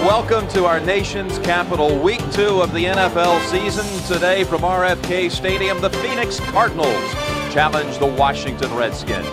Welcome to our nation's capital, week two of the NFL season. Today from RFK Stadium, the Phoenix Cardinals challenge the Washington Redskins.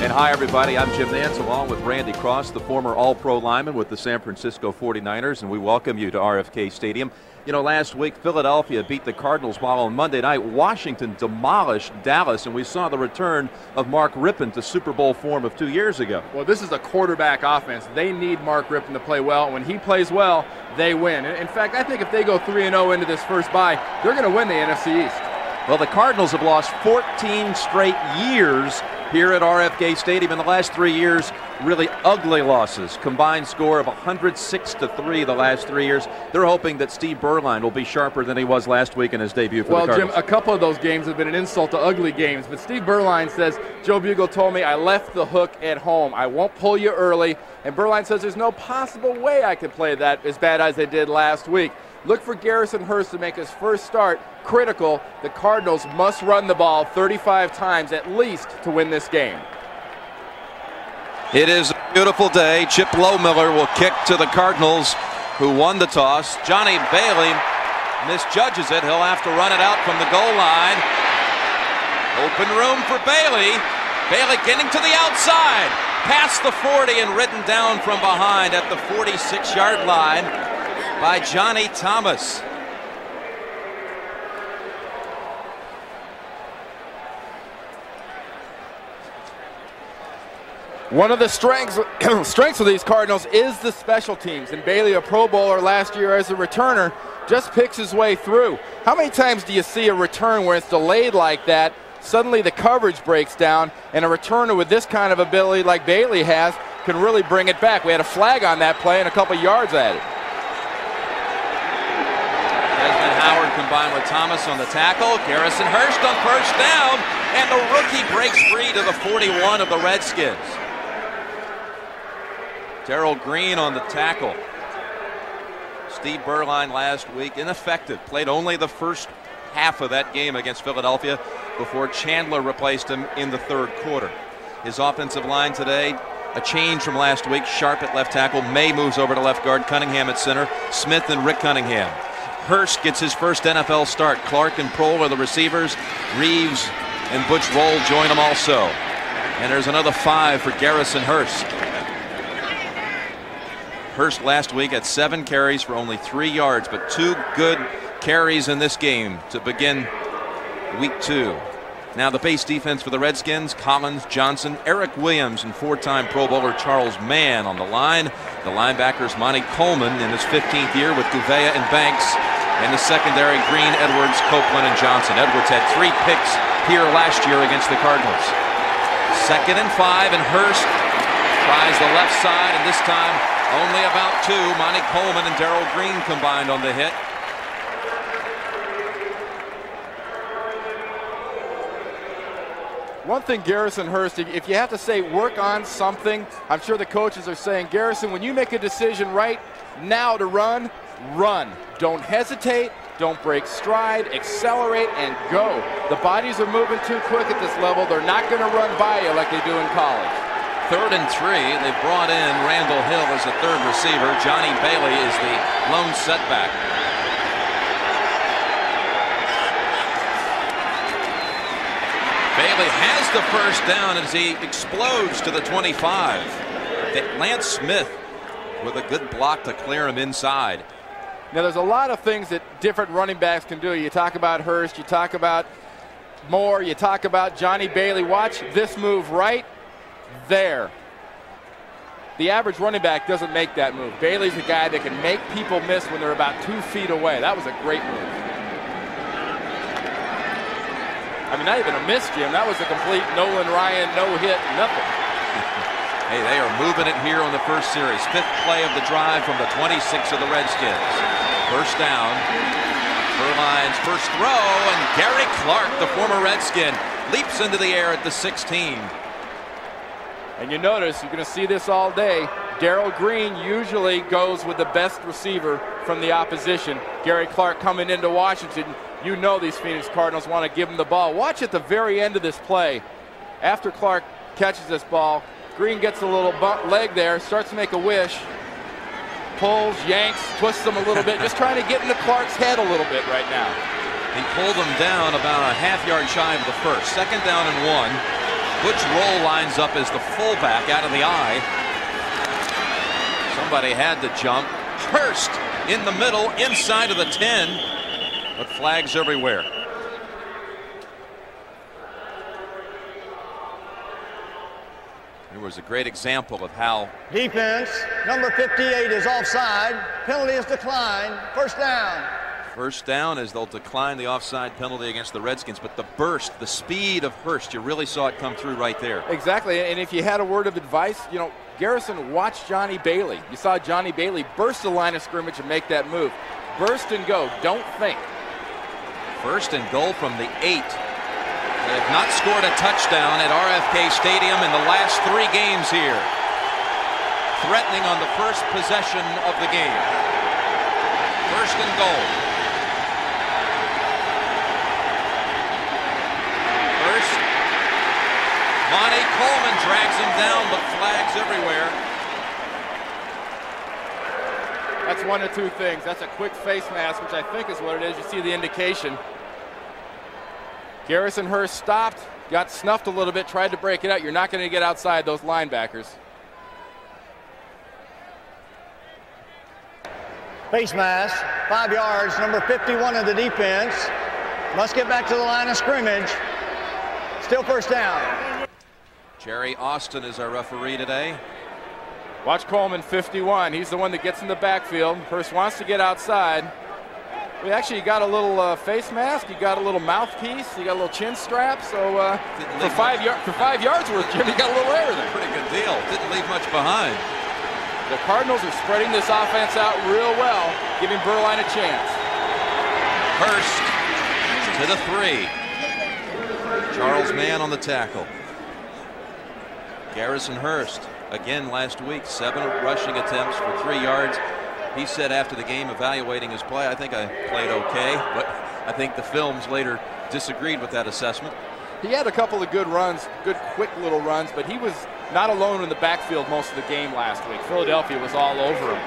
And hi, everybody. I'm Jim Nantz along with Randy Cross, the former All Pro lineman with the San Francisco 49ers, and we welcome you to RFK Stadium. You know, last week Philadelphia beat the Cardinals while on Monday night Washington demolished Dallas, and we saw the return of Mark Rypien to Super Bowl form of two years ago. Well, this is a quarterback offense. They need Mark Rypien to play well. When he plays well, they win. In fact, I think if they go 3 0 into this first bye, they're going to win the NFC East. Well, the Cardinals have lost 14 straight years here at RFK Stadium in the last three years. Really ugly losses. Combined score of 106 to 3 the last three years. They're hoping that Steve Beuerlein will be sharper than he was last week in his debut for well, the Cardinals. Jim, a couple of those games have been an insult to ugly games, but Steve Beuerlein says, Joe Bugel told me I left the hook at home. I won't pull you early. And Beuerlein says there's no possible way I could play that as bad as I did last week. Look for Garrison Hearst to make his first start critical. The Cardinals must run the ball 35 times at least to win this game. It is a beautiful day. Chip Lohmiller will kick to the Cardinals, who won the toss. Johnny Bailey misjudges it. He'll have to run it out from the goal line. Open room for Bailey. Bailey getting to the outside. Past the 40 and ridden down from behind at the 46 yard line by Johnny Thomas. One of the strengths strengths of these Cardinals is the special teams, and Bailey, a Pro Bowler last year as a returner, just picks his way through. How many times do you see a return where it's delayed like that? Suddenly the coverage breaks down, and a returner with this kind of ability like Bailey has can really bring it back. We had a flag on that play and a couple yards at it. Desmond Howard combined with Thomas on the tackle. Garrison Hearst on first down, and the rookie breaks free to the 41 of the Redskins. Darrell Green on the tackle. Steve Beuerlein last week ineffective. Played only the first half of that game against Philadelphia before Chandler replaced him in the third quarter. His offensive line today, a change from last week. Sharpe at left tackle. May moves over to left guard. Cunningham at center. Smith and Rick Cunningham. Hearst gets his first NFL start. Clark and Proehl are the receivers. Reeves and Butch Rolle join them also. And there's another five for Garrison Hearst. Hurst last week had seven carries for only three yards, but two good carries in this game to begin week two. Now the base defense for the Redskins, Collins, Johnson, Eric Williams, and four-time Pro Bowler Charles Mann on the line. The linebackers Monte Coleman in his 15th year with Gouveia and Banks. And the secondary Green, Edwards, Copeland, and Johnson. Edwards had three picks here last year against the Cardinals. Second and five, and Hearst tries the left side, and this time only about two. Monte Coleman and Darrell Green combined on the hit. One thing, Garrison Hearst, if you have to say work on something, I'm sure the coaches are saying, Garrison, when you make a decision right now to run, run. Don't hesitate. Don't break stride. Accelerate and go. The bodies are moving too quick at this level. They're not going to run by you like they do in college. Third and three. They brought in Randall Hill as the third receiver. Johnny Bailey is the lone setback. Bailey the first down as he explodes to the 25. Lance Smith with a good block to clear him inside. Now, there's a lot of things that different running backs can do. You talk about Hearst, you talk about Moore, you talk about Johnny Bailey. Watch this move right there. The average running back doesn't make that move. Bailey's a guy that can make people miss when they're about two feet away. That was a great move. I mean, not even a miss, Jim. That was a complete Nolan Ryan, no hit, nothing. hey, they are moving it here on the first series. Fifth play of the drive from the 26 of the Redskins. First down. Beuerlein's first throw, and Gary Clark, the former Redskin, leaps into the air at the 16. And you notice, you're going to see this all day. Darrell Green usually goes with the best receiver from the opposition. Gary Clark coming into Washington. You know these Phoenix Cardinals want to give him the ball. Watch at the very end of this play. After Clark catches this ball, Green gets a little leg there, starts to make a wish. pulls, yanks, twists them a little bit, just trying to get into Clark's head a little bit right now. He pulled him down about a half yard shy of the first. Second down and one. Butch Rolle lines up as the fullback out of the eye. Somebody had to jump. Hearst in the middle, inside of the 10, but flags everywhere. Here was a great example of how Defense, number 58 is offside. Penalty is declined. First down. First down as they'll decline the offside penalty against the Redskins, but the burst, the speed of Hearst, you really saw it come through right there. Exactly, and if you had a word of advice, you know, Garrison watch Johnny Bailey. You saw Johnny Bailey burst the line of scrimmage and make that move. Burst and go, don't think. First and goal from the eight. They have not scored a touchdown at RFK Stadium in the last three games here. Threatening on the first possession of the game. First and goal. Lonnie Coleman drags him down, but flags everywhere. That's one of two things. That's a quick face mask, which I think is what it is. You see the indication. Garrison Hearst stopped, got snuffed a little bit, tried to break it out. You're not going to get outside those linebackers. Face mask, five yards, number 51 of the defense. Must get back to the line of scrimmage. Still first down. Jerry Austin is our referee today. Watch Coleman, 51. He's the one that gets in the backfield. Hearst wants to get outside. We actually got a little uh, face mask. You got a little mouthpiece. You got a little chin strap. So uh, for five for five yards worth, Jimmy got a little everything. Pretty good deal. Didn't leave much behind. The Cardinals are spreading this offense out real well, giving Beuerlein a chance. Hearst to the three. Charles Mann on the tackle. Garrison Hearst, again last week, seven rushing attempts for three yards. He said after the game, evaluating his play, I think I played okay, but I think the films later disagreed with that assessment. He had a couple of good runs, good quick little runs, but he was not alone in the backfield most of the game last week. Philadelphia was all over him.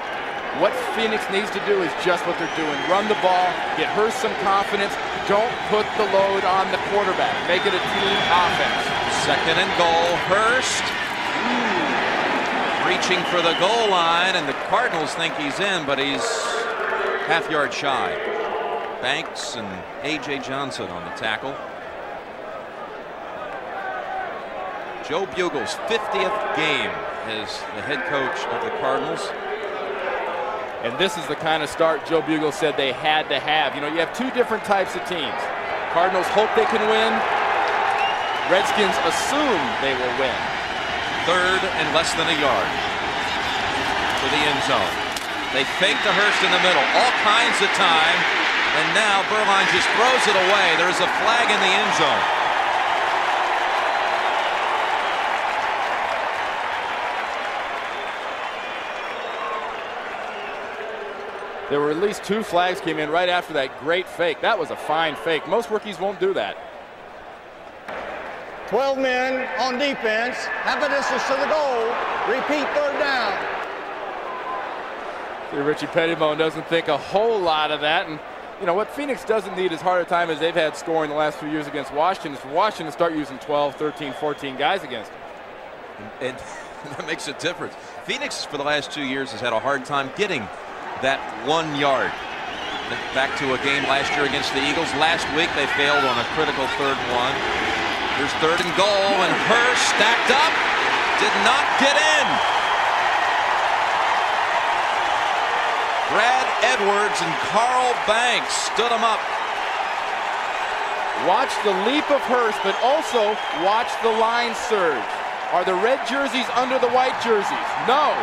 What Phoenix needs to do is just what they're doing. Run the ball, get Hearst some confidence. Don't put the load on the quarterback. Make it a team offense. Second and goal, Hearst reaching for the goal line, and the Cardinals think he's in, but he's half yard shy. Banks and A.J. Johnson on the tackle. Joe Bugel's 50th game as the head coach of the Cardinals. And this is the kind of start Joe Bugles said they had to have. You know, you have two different types of teams. Cardinals hope they can win. Redskins assume they will win third and less than a yard to the end zone. They fake to Hearst in the middle, all kinds of time, and now Beuerlein just throws it away. There's a flag in the end zone. There were at least two flags came in right after that great fake. That was a fine fake. Most rookies won't do that. 12 men on defense. Half a distance to the goal. Repeat third down. See, Richie Petitbon doesn't think a whole lot of that. And, you know, what Phoenix doesn't need as hard a time as they've had scoring the last few years against Washington is for Washington to start using 12, 13, 14 guys against them. And, and that makes a difference. Phoenix, for the last two years, has had a hard time getting that one yard. Back to a game last year against the Eagles. Last week, they failed on a critical third one. Here's third and goal, and Hearst stacked up, did not get in. Brad Edwards and Carl Banks stood him up. Watch the leap of Hearst, but also watch the line surge. Are the red jerseys under the white jerseys? No.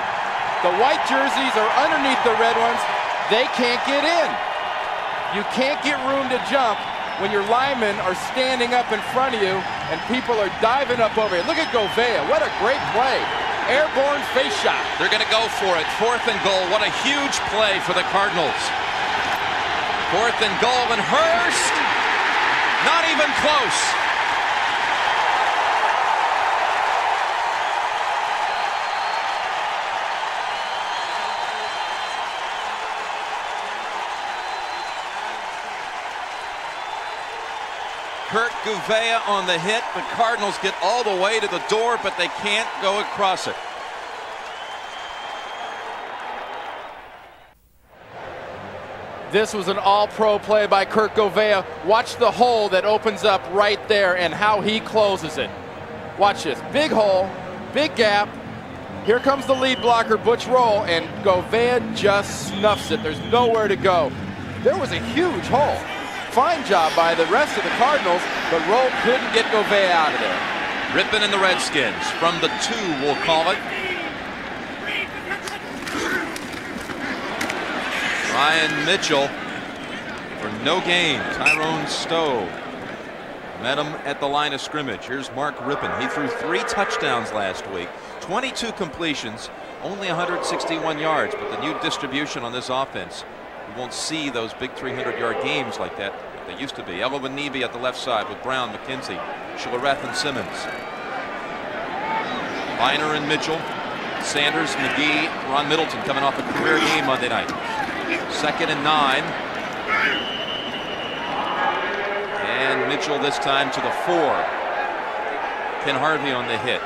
The white jerseys are underneath the red ones. They can't get in. You can't get room to jump when your linemen are standing up in front of you and people are diving up over you. Look at Gouveia. What a great play. Airborne face shot. They're going to go for it. Fourth and goal. What a huge play for the Cardinals. Fourth and goal and Hearst. Not even close. Kurt Gouveia on the hit. The Cardinals get all the way to the door, but they can't go across it. This was an all-pro play by Kurt Gouveia. Watch the hole that opens up right there and how he closes it. Watch this. Big hole, big gap. Here comes the lead blocker, Butch Rolle, and Gouveia just snuffs it. There's nowhere to go. There was a huge hole. Fine job by the rest of the Cardinals, but Rolle couldn't get Gouveia out of there. Rypien and the Redskins from the two, we'll call it. Brian Mitchell for no gain. Tyrone Stowe met him at the line of scrimmage. Here's Mark Rypien. He threw three touchdowns last week, 22 completions, only 161 yards. But the new distribution on this offense, you won't see those big 300 yard games like that. They used to be. Elewonibi at the left side with Brown, McKenzie, Schlereth, and Simmons. Byner and Mitchell. Sanders, McGee, Ron Middleton coming off a career game Monday night. Second and nine. And Mitchell this time to the four. Ken Harvey on the hit.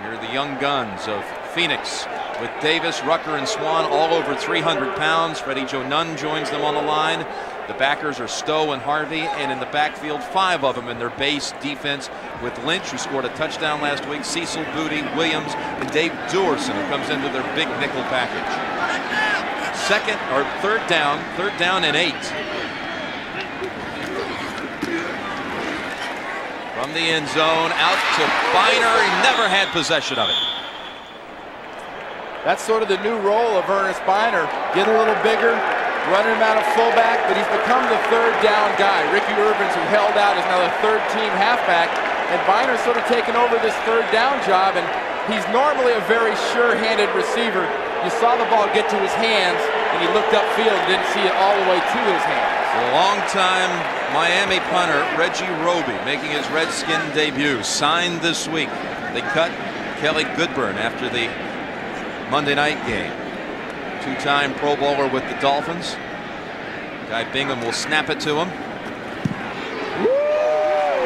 Here are the young guns of Phoenix with Davis, Rucker, and Swann all over 300 pounds. Freddie Joe Nunn joins them on the line. The backers are Stowe and Harvey, and in the backfield, five of them in their base defense with Lynch, who scored a touchdown last week, Cecil Booty, Williams, and Dave Duerson, who comes into their big nickel package. Second or third down, third down and eight. From the end zone, out to Byner. He never had possession of it. That's sort of the new role of Ernest Byner. Get a little bigger, running him out of fullback, but he's become the third down guy. Ricky Ervins, who held out, is now the third team halfback, and Byner's sort of taken over this third down job, and he's normally a very sure-handed receiver. You saw the ball get to his hands, and he looked upfield and didn't see it all the way to his hands. A long-time Miami punter, Reggie Roby, making his Redskin debut, signed this week. They cut Kelly Goodburn after the Monday night game. Two-time Pro Bowler with the Dolphins. Guy Bingham will snap it to him.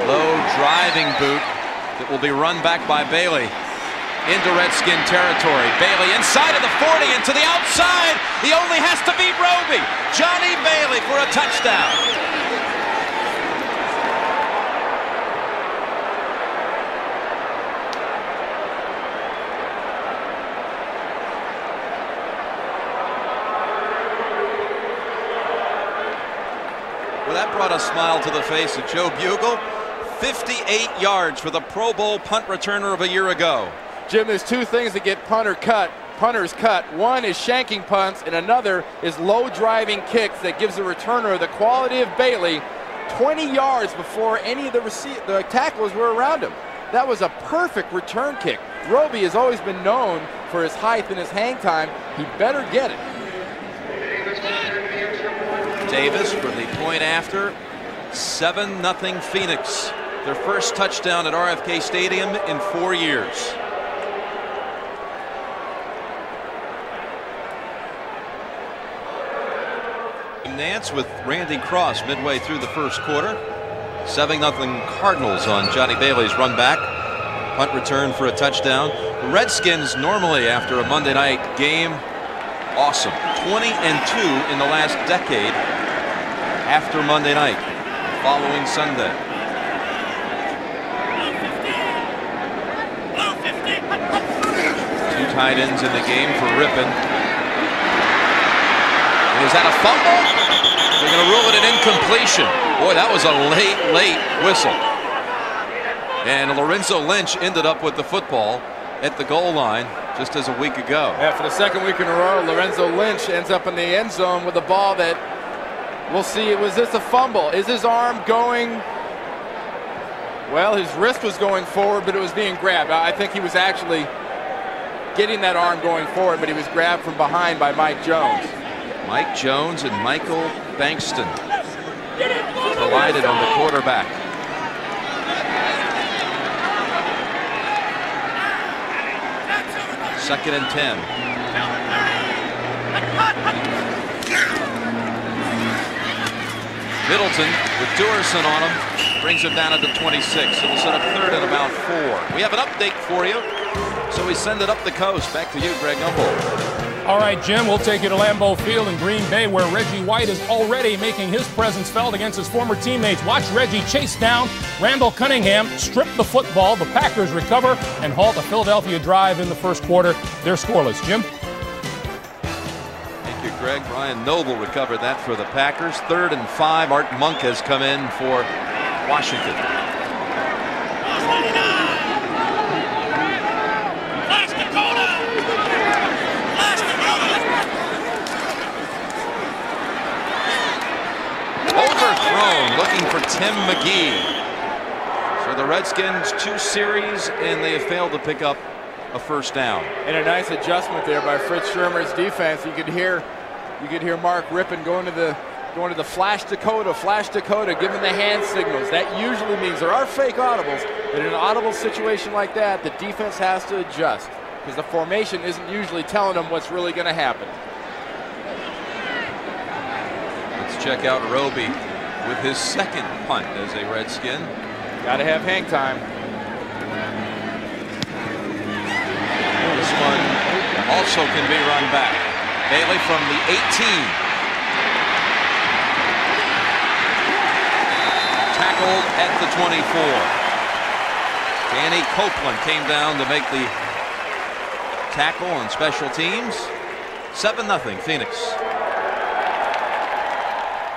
Low driving boot that will be run back by Bailey into Redskin territory. Bailey inside of the 40 and to the outside. He only has to beat Roby. Johnny Bailey for a touchdown. That brought a smile to the face of Joe Bugel. 58 yards for the Pro Bowl punt returner of a year ago. Jim, there's two things that get punter cut, punters cut. One is shanking punts, and another is low driving kicks that gives the returner the quality of Bailey 20 yards before any of the, the tacklers were around him. That was a perfect return kick. Roby has always been known for his height and his hang time. He better get it. Davis for the point after. 7 0 Phoenix. Their first touchdown at RFK Stadium in four years. Nantz with Randy Cross midway through the first quarter. 7 0 Cardinals on Johnny Bailey's run back. Punt return for a touchdown. Redskins normally after a Monday night game awesome 20 and 2 in the last decade after Monday night following Sunday. Two tight ends in the game for Rypien. Is that a fumble? They're going to rule it an incompletion. Boy, that was a late, late whistle. And Lorenzo Lynch ended up with the football at the goal line just as a week ago. Yeah, for the second week in a row, Lorenzo Lynch ends up in the end zone with a ball that we'll see. Was this a fumble? Is his arm going? Well, his wrist was going forward, but it was being grabbed. I think he was actually getting that arm going forward, but he was grabbed from behind by Mike Jones. Mike Jones and Michael Bankston collided on the quarterback. Second and 10. Middleton with Duerson on him. Brings him down at the 26. So we'll set up third and about four. We have an update for you. So we send it up the coast. Back to you, Greg Gumbel. All right, Jim, we'll take you to Lambeau Field in Green Bay where Reggie White is already making his presence felt against his former teammates. Watch Reggie chase down Randall Cunningham, strip the football, the Packers recover, and halt a Philadelphia drive in the first quarter. They're scoreless. Jim? Greg. Brian Noble recovered that for the Packers. Third and five. Art Monk has come in for Washington. Overthrown looking for Tim McGee. So the Redskins two series and they have failed to pick up a first down. And a nice adjustment there by Fritz Shurmur's defense. You could hear you could hear Mark Rypien going to the going to the flash Dakota, flash Dakota, giving the hand signals. That usually means there are fake audibles, but in an audible situation like that, the defense has to adjust because the formation isn't usually telling them what's really going to happen. Let's check out Roby with his second punt as a Redskin. Got to have hang time. This one also can be run back. Bailey from the 18. Tackled at the 24. Danny Copeland came down to make the tackle on special teams. 7-0 Phoenix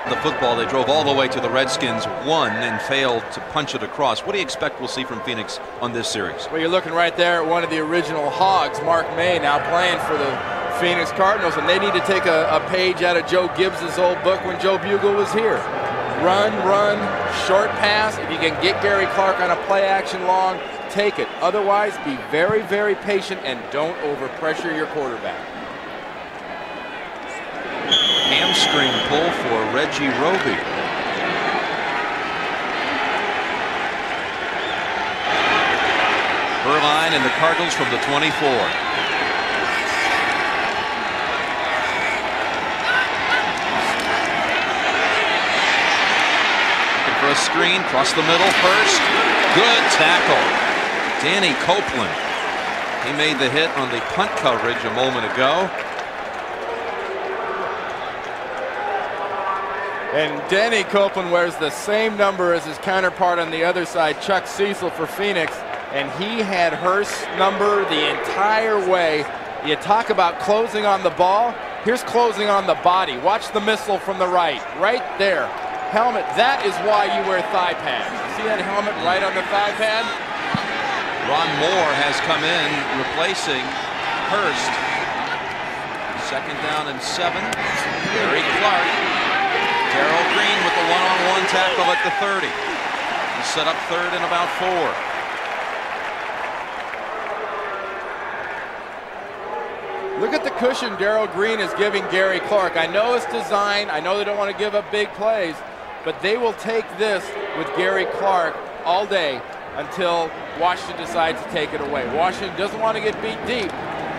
the football. They drove all the way to the Redskins, won, and failed to punch it across. What do you expect we'll see from Phoenix on this series? Well, you're looking right there at one of the original Hogs, Mark May, now playing for the Phoenix Cardinals, and they need to take a, a page out of Joe Gibbs's old book when Joe Bugel was here. Run, run, short pass. If you can get Gary Clark on a play action long, take it. Otherwise, be very, very patient and don't overpressure your quarterback hamstring pull for Reggie Roby. Beuerlein and the Cardinals from the 24. A screen, cross the middle first. Good tackle. Danny Copeland. He made the hit on the punt coverage a moment ago. And Danny Copeland wears the same number as his counterpart on the other side, Chuck Cecil for Phoenix. And he had Hearst's number the entire way. You talk about closing on the ball. Here's closing on the body. Watch the missile from the right. Right there. Helmet. That is why you wear thigh pads. See that helmet right on the thigh pad? Ron Moore has come in replacing Hearst. Second down and seven. Gary Clark Darrell Green with the one-on-one -on -one tackle at the 30. He set up third and about four. Look at the cushion Darrell Green is giving Gary Clark. I know it's design. I know they don't want to give up big plays, but they will take this with Gary Clark all day until Washington decides to take it away. Washington doesn't want to get beat deep,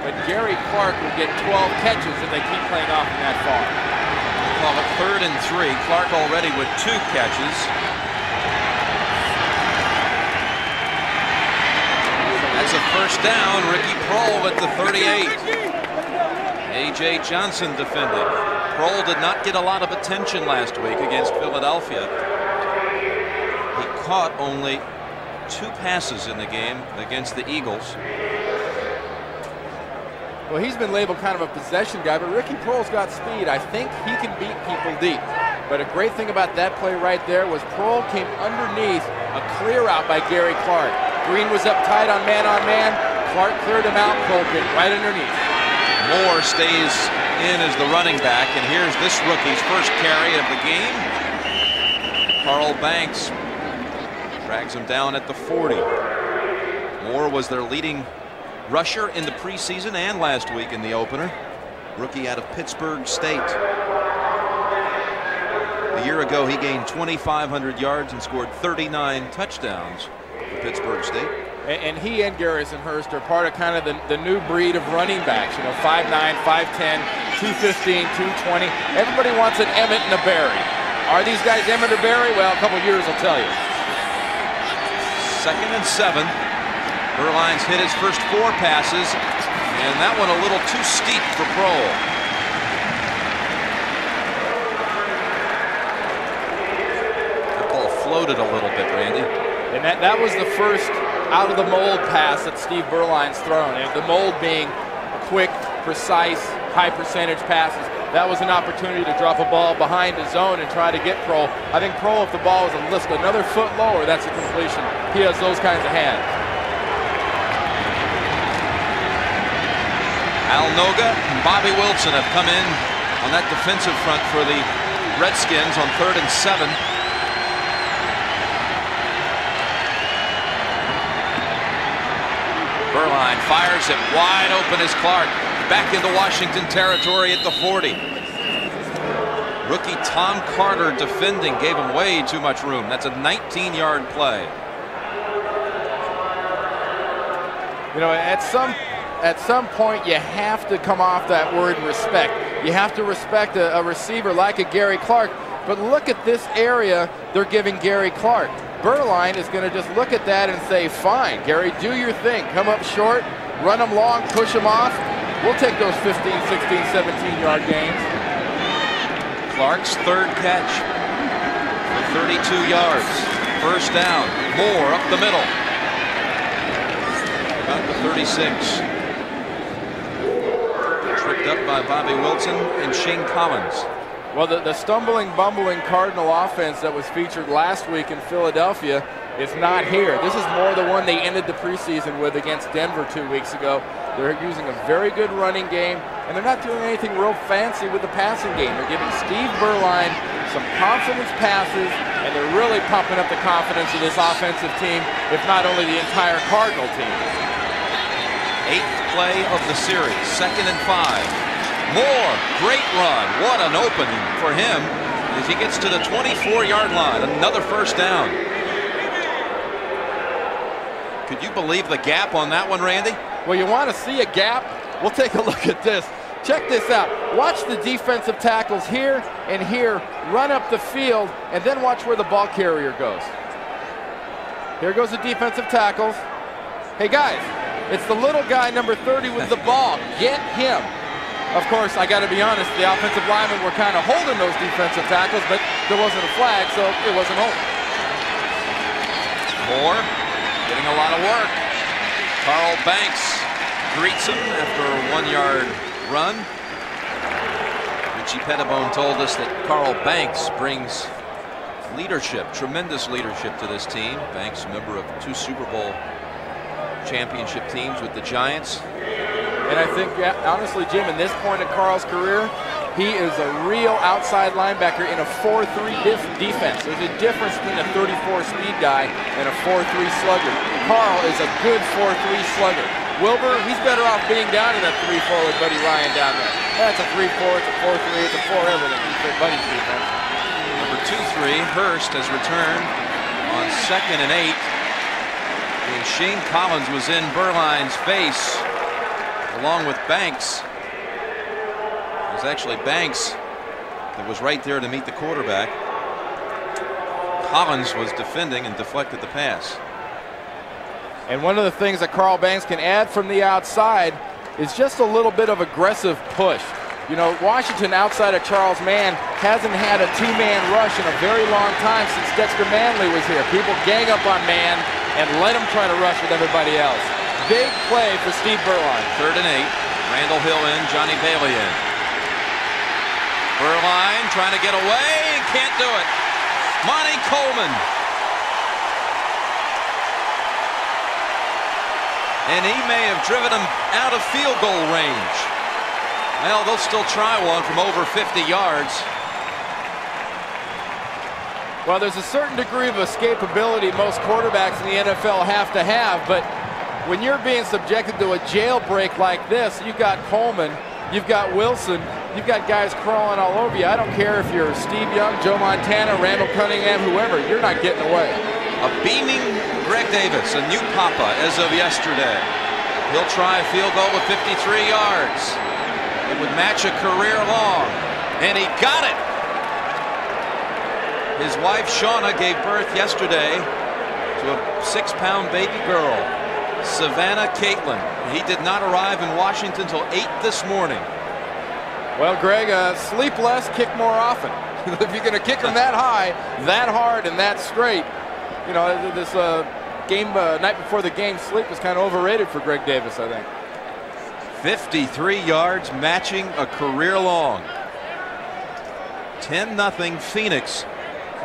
but Gary Clark will get 12 catches if they keep playing off from that far call it third and three. Clark already with two catches. That's a first down. Ricky Proehl at the 38. A.J. Johnson defending. Proehl did not get a lot of attention last week against Philadelphia. He caught only two passes in the game against the Eagles. Well, he's been labeled kind of a possession guy, but Ricky Proehl's got speed. I think he can beat people deep. But a great thing about that play right there was Proehl came underneath a clear out by Gary Clark. Green was up tight on man on man. Clark cleared him out. Proehl hit right underneath. Moore stays in as the running back, and here's this rookie's first carry of the game. Carl Banks drags him down at the 40. Moore was their leading rusher in the preseason and last week in the opener. Rookie out of Pittsburg State. A year ago, he gained 2,500 yards and scored 39 touchdowns for Pittsburg State. And, and, he and Garrison Hearst are part of kind of the, the new breed of running backs. You know, 5'9", 5'10", 215, 220. Everybody wants an Emmitt and a Barry. Are these guys Emmitt or Barry? Well, a couple years will tell you. Second and seven. Beuerlein's hit his first four passes, and that one a little too steep for Proehl. That ball floated a little bit, Randy. And that, that was the first out of the mold pass that Steve Beuerlein's thrown. And the mold being quick, precise, high percentage passes. That was an opportunity to drop a ball behind the zone and try to get Proehl. I think Proehl, if the ball was a list another foot lower, that's a completion. He has those kinds of hands. Al Noga and Bobby Wilson have come in on that defensive front for the Redskins on third and seven. Fires it wide open as Clark back into Washington territory at the 40. Rookie Tom Carter defending gave him way too much room. That's a 19-yard play. You know, at some at some point you have to come off that word respect. You have to respect a, a receiver like a Gary Clark. But look at this area they're giving Gary Clark. Beuerlein is going to just look at that and say, fine, Gary, do your thing. Come up short, run them long, push them off. We'll take those 15, 16, 17 yard gains. Clark's third catch for 32 yards. First down. Moore up the middle. About the 36. Tripped up by Bobby Wilson and Shane Collins. Well, the, the stumbling, bumbling Cardinal offense that was featured last week in Philadelphia is not here. This is more the one they ended the preseason with against Denver two weeks ago. They're using a very good running game, and they're not doing anything real fancy with the passing game. They're giving Steve Beuerlein some confidence passes, and they're really pumping up the confidence of this offensive team, if not only the entire Cardinal team. Eighth play of the series, second and five. Moore, great run. What an opening for him as he gets to the 24-yard line. Another first down. Could you believe the gap on that one, Randy? Well, you want to see a gap? We'll take a look at this. Check this out. Watch the defensive tackles here and here run up the field, and then watch where the ball carrier goes. Here goes the defensive tackles. Hey, guys, it's the little guy, number 30, with the ball. Get him. Of course, I got to be honest, the offensive linemen were kind of holding those defensive tackles, but there wasn't a flag, so it wasn't holding. Moore getting a lot of work. Carl Banks greets him after a one-yard run. Richie Petitbon told us that Carl Banks brings leadership, tremendous leadership to this team. Banks, member of two Super Bowl championship teams with the Giants. And I think, honestly, Jim, in this point of Carl's career, he is a real outside linebacker in a 4-3 defense. There's a difference between a 34 speed guy and a 4-3 slugger. Carl is a good 4-3 slugger. Wilber, he's better off being down in that 3-4 with Buddy Ryan down there. That's a 3-4, it's a 4-3, it's a 4 everything. He's Buddy's defense. Number 2-3, Hearst has returned on second and eight. And Shane Collins was in Beuerlein's face along with Banks. It was actually Banks that was right there to meet the quarterback. Collins was defending and deflected the pass. And one of the things that Carl Banks can add from the outside is just a little bit of aggressive push. You know, Washington outside of Charles Mann hasn't had a two-man rush in a very long time since Dexter Manley was here. People gang up on Mann and let him try to rush with everybody else. Big play for Steve Beuerlein. Third and eight. Randall Hill in, Johnny Bailey in. Beuerlein trying to get away, can't do it. Monte Coleman. And he may have driven him out of field goal range. Well, they'll still try one from over 50 yards. Well, there's a certain degree of escapability most quarterbacks in the NFL have to have, but when you're being subjected to a jailbreak like this, you've got Coleman, you've got Wilson, you've got guys crawling all over you. I don't care if you're Steve Young, Joe Montana, Randall Cunningham, whoever, you're not getting away. A beaming Greg Davis, a new papa as of yesterday. He'll try a field goal with 53 yards. It would match a career long, and he got it. His wife Shauna gave birth yesterday to a six-pound baby girl, Savannah Caitlin. He did not arrive in Washington until 8 this morning. Well, Greg, uh, sleep less, kick more often. if you're going to kick them that high, that hard, and that straight, you know, this uh, game uh, night before the game sleep was kind of overrated for Greg Davis, I think. 53 yards, matching a career long. 10 0 Phoenix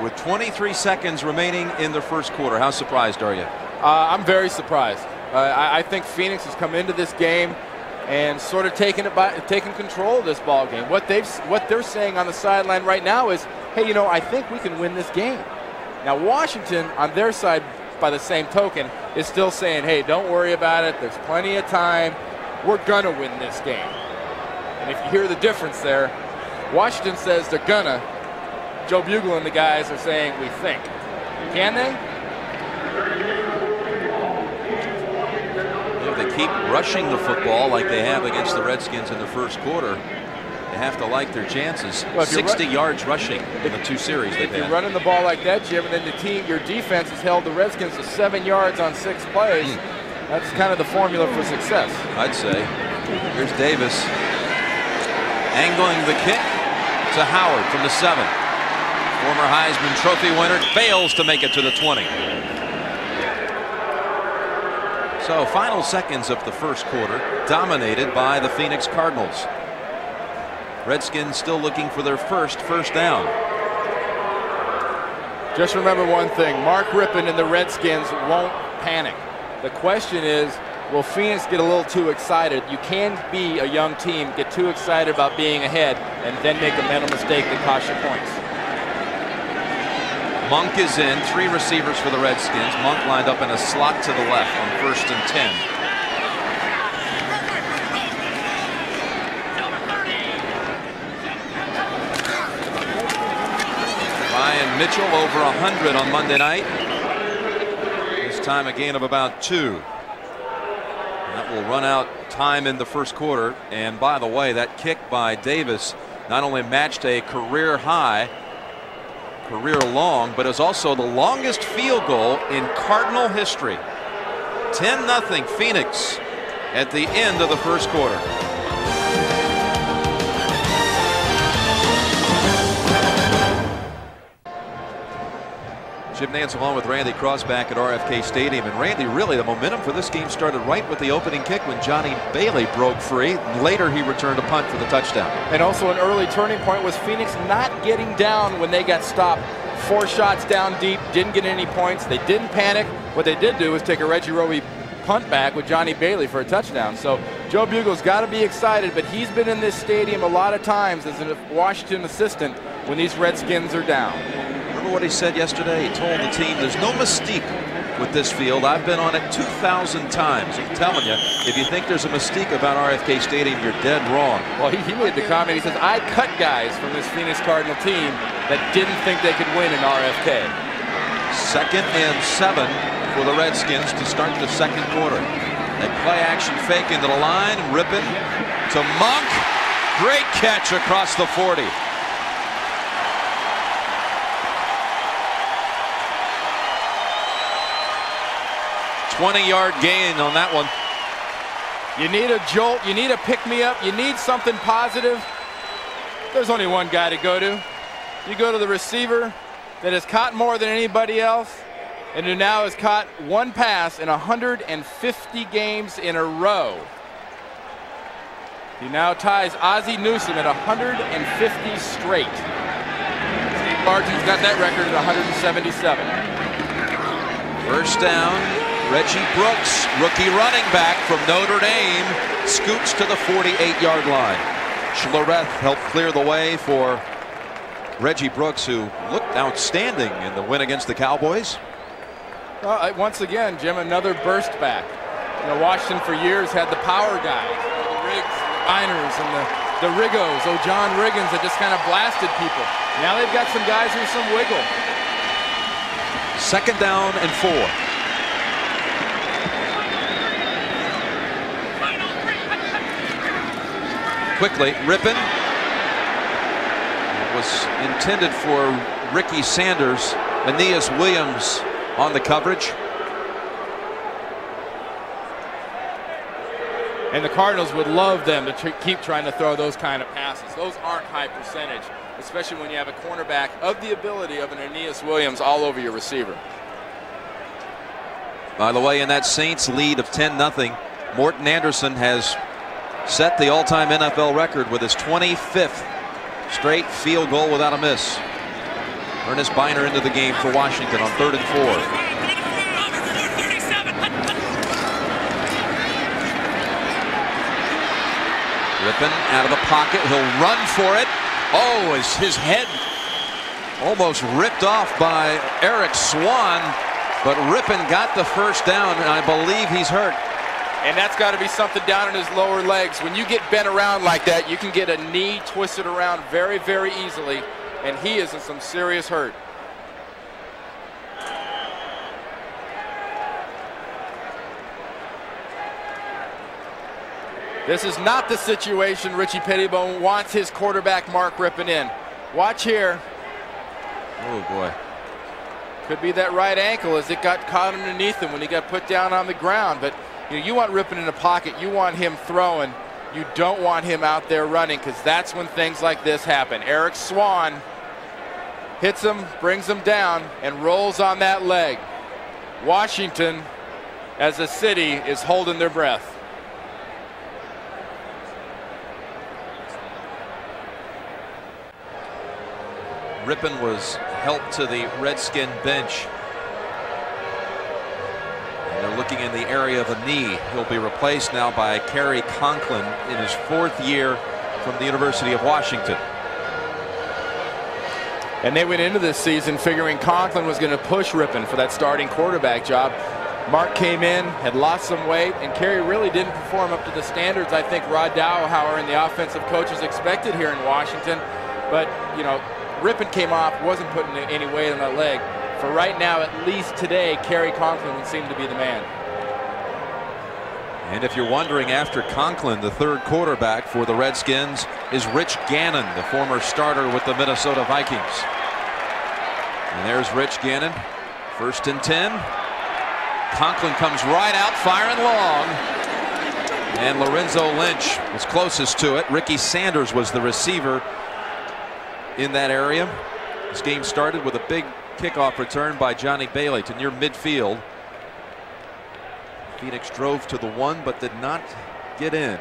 with 23 seconds remaining in the first quarter. How surprised are you? Uh, I'm very surprised. Uh, I, I, think Phoenix has come into this game and sort of taken it by taking control of this ball game. What they've what they're saying on the sideline right now is, hey, you know, I think we can win this game. Now Washington on their side, by the same token, is still saying, hey, don't worry about it. There's plenty of time. We're gonna win this game. And if you hear the difference there, Washington says they're gonna. Joe Bugel and the guys are saying we think. Can they? they keep rushing the football like they have against the Redskins in the first quarter, they have to like their chances. Well, 60 yards rushing in the two series If you're had. running the ball like that, Jim, and then the team, your defense has held the Redskins to seven yards on six plays. Mm. That's kind of the formula for success. I'd say. Here's Davis angling the kick to Howard from the seven. Former Heisman Trophy winner fails to make it to the 20. So final seconds of the first quarter dominated by the Phoenix Cardinals. Redskins still looking for their first first down. Just remember one thing, Mark Rypien and the Redskins won't panic. The question is, will Phoenix get a little too excited? You can be a young team, get too excited about being ahead, and then make a mental mistake that costs you points. Monk is in, three receivers for the Redskins. Monk lined up in a slot to the left on first and 10. Brian Mitchell over 100 on Monday night. This time a gain of about two. That will run out time in the first quarter. And by the way, that kick by Davis not only matched a career high, career long, but is also the longest field goal in Cardinal history. 10 0 Phoenix at the end of the first quarter. Jim Nantz along with Randy Cross back at RFK Stadium. And Randy, really, the momentum for this game started right with the opening kick when Johnny Bailey broke free. Later, he returned a punt for the touchdown. And also an early turning point was Phoenix not getting down when they got stopped. Four shots down deep, didn't get any points. They didn't panic. What they did do was take a Reggie Roby punt back with Johnny Bailey for a touchdown. So Joe Bugel's got to be excited, but he's been in this stadium a lot of times as a Washington assistant when these Redskins are down. Remember what he said yesterday? He told the team there's no mystique with this field. I've been on it 2,000 times. I'm telling you, if you think there's a mystique about RFK Stadium, you're dead wrong. Well, he, he made the comment. He says, I cut guys from this Phoenix Cardinal team that didn't think they could win in RFK. Second and seven for the Redskins to start the second quarter. They play action fake into the line, Rypien to Monk. Great catch across the 40. 20 yard gain on that one. You need a jolt. You need a pick me up. You need something positive. There's only one guy to go to. You go to the receiver that has caught more than anybody else and who now has caught one pass in 150 games in a row. He now ties Ozzie Newsome at 150 straight. Steve Largent's got that record at 177. First down, Reggie Brooks, rookie running back from Notre Dame, scoots to the 48-yard line. Schlereth helped clear the way for Reggie Brooks, who looked outstanding in the win against the Cowboys. Well, once again, Jim, another burst back. You know, Washington for years had the power guys, the Riggs, Miners, and the, the Rigos, oh, John Riggins that just kind of blasted people. Now they've got some guys with some wiggle. Second down and four. quickly. Rypien. It was intended for Ricky Sanders. Aeneas Williams on the coverage. And the Cardinals would love them to tr keep trying to throw those kind of passes. Those aren't high percentage, especially when you have a cornerback of the ability of an Aeneas Williams all over your receiver. By the way, in that Saints lead of 10 0, Morten Andersen has set the all-time NFL record with his 25th straight field goal without a miss. Ernest Byner into the game for Washington on third and four. Rypien out of the pocket. He'll run for it. Oh, is his head almost ripped off by Eric Swann. But Rypien got the first down, and I believe he's hurt. And that's got to be something down in his lower legs. When you get bent around like that, you can get a knee twisted around very, very easily. And he is in some serious hurt. This is not the situation Richie Petitbon wants his quarterback Mark Rypien in. Watch here. Oh, boy. Could be that right ankle as it got caught underneath him when he got put down on the ground. But you, know, you want Rypien in the pocket. You want him throwing. You don't want him out there running because that's when things like this happen. Eric Swann hits him, brings him down, and rolls on that leg. Washington, as a city, is holding their breath. Rypien was helped to the Redskin bench. They're looking in the area of a knee. He'll be replaced now by Cary Conklin in his fourth year from the University of Washington. And they went into this season figuring Conklin was going to push Rypien for that starting quarterback job. Mark came in, had lost some weight, and Cary really didn't perform up to the standards I think Rod Dowhower and the offensive coaches expected here in Washington. But, you know, Rypien came off, wasn't putting any weight on that leg. For right now, at least today, Cary Conklin would seem to be the man. And if you're wondering, after Conklin, the third quarterback for the Redskins is Rich Gannon, the former starter with the Minnesota Vikings. And there's Rich Gannon, first and 10. Conklin comes right out, firing long. And Lorenzo Lynch was closest to it. Ricky Sanders was the receiver in that area. This game started with a big kickoff return by Johnny Bailey to near midfield. Phoenix drove to the one but did not get in.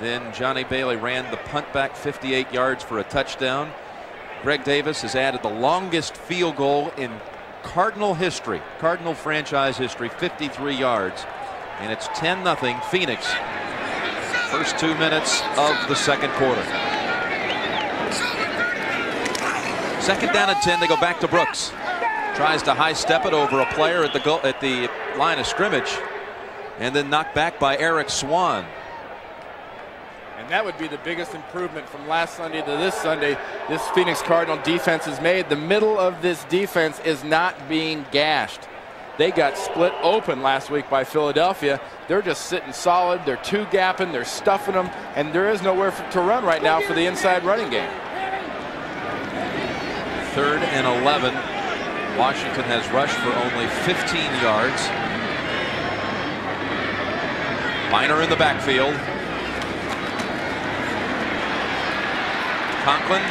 then Johnny Bailey ran the punt back 58 yards for a touchdown. Greg Davis has added the longest field goal in Cardinal history, Cardinal franchise history, 53 yards. And it's 10 0 Phoenix. First two minutes of the second quarter. Second down and 10. They go back to Brooks. Tries to high step it over a player at the goal, at the line of scrimmage, and then knocked back by Eric Swann. And that would be the biggest improvement from last Sunday to this Sunday. This Phoenix Cardinal defense has made. The middle of this defense is not being gashed. They got split open last week by Philadelphia. They're just sitting solid. They're two gapping. They're stuffing them. And there is nowhere for, to run right now for the inside running game third and 11. Washington has rushed for only 15 yards. Byner in the backfield. Conklin.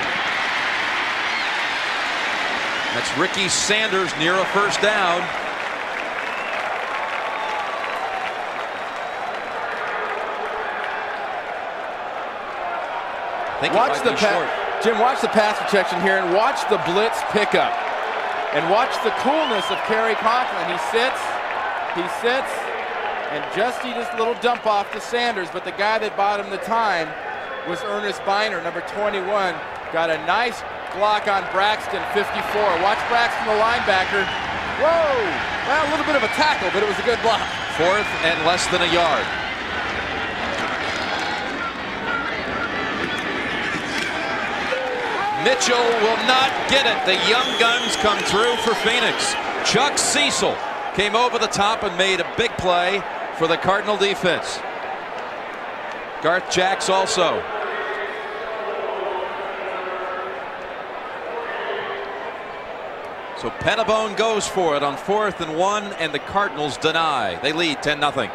That's Ricky Sanders near a first down. Watch the pass. Jim, watch the pass protection here and watch the blitz pickup. And watch the coolness of Cary Conklin. He sits, he sits, and just he just little dump off to Sanders, but the guy that bought him the time was Ernest Byner, number 21. Got a nice block on Braxton, 54. Watch Braxton, the linebacker. Whoa! Well, a little bit of a tackle, but it was a good block. Fourth and less than a yard. Mitchell will not get it. The young guns come through for Phoenix. Chuck Cecil came over the top and made a big play for the Cardinal defense. Garth Jax also. So Petitbon goes for it on fourth and one, and the Cardinals deny. They lead 10 0.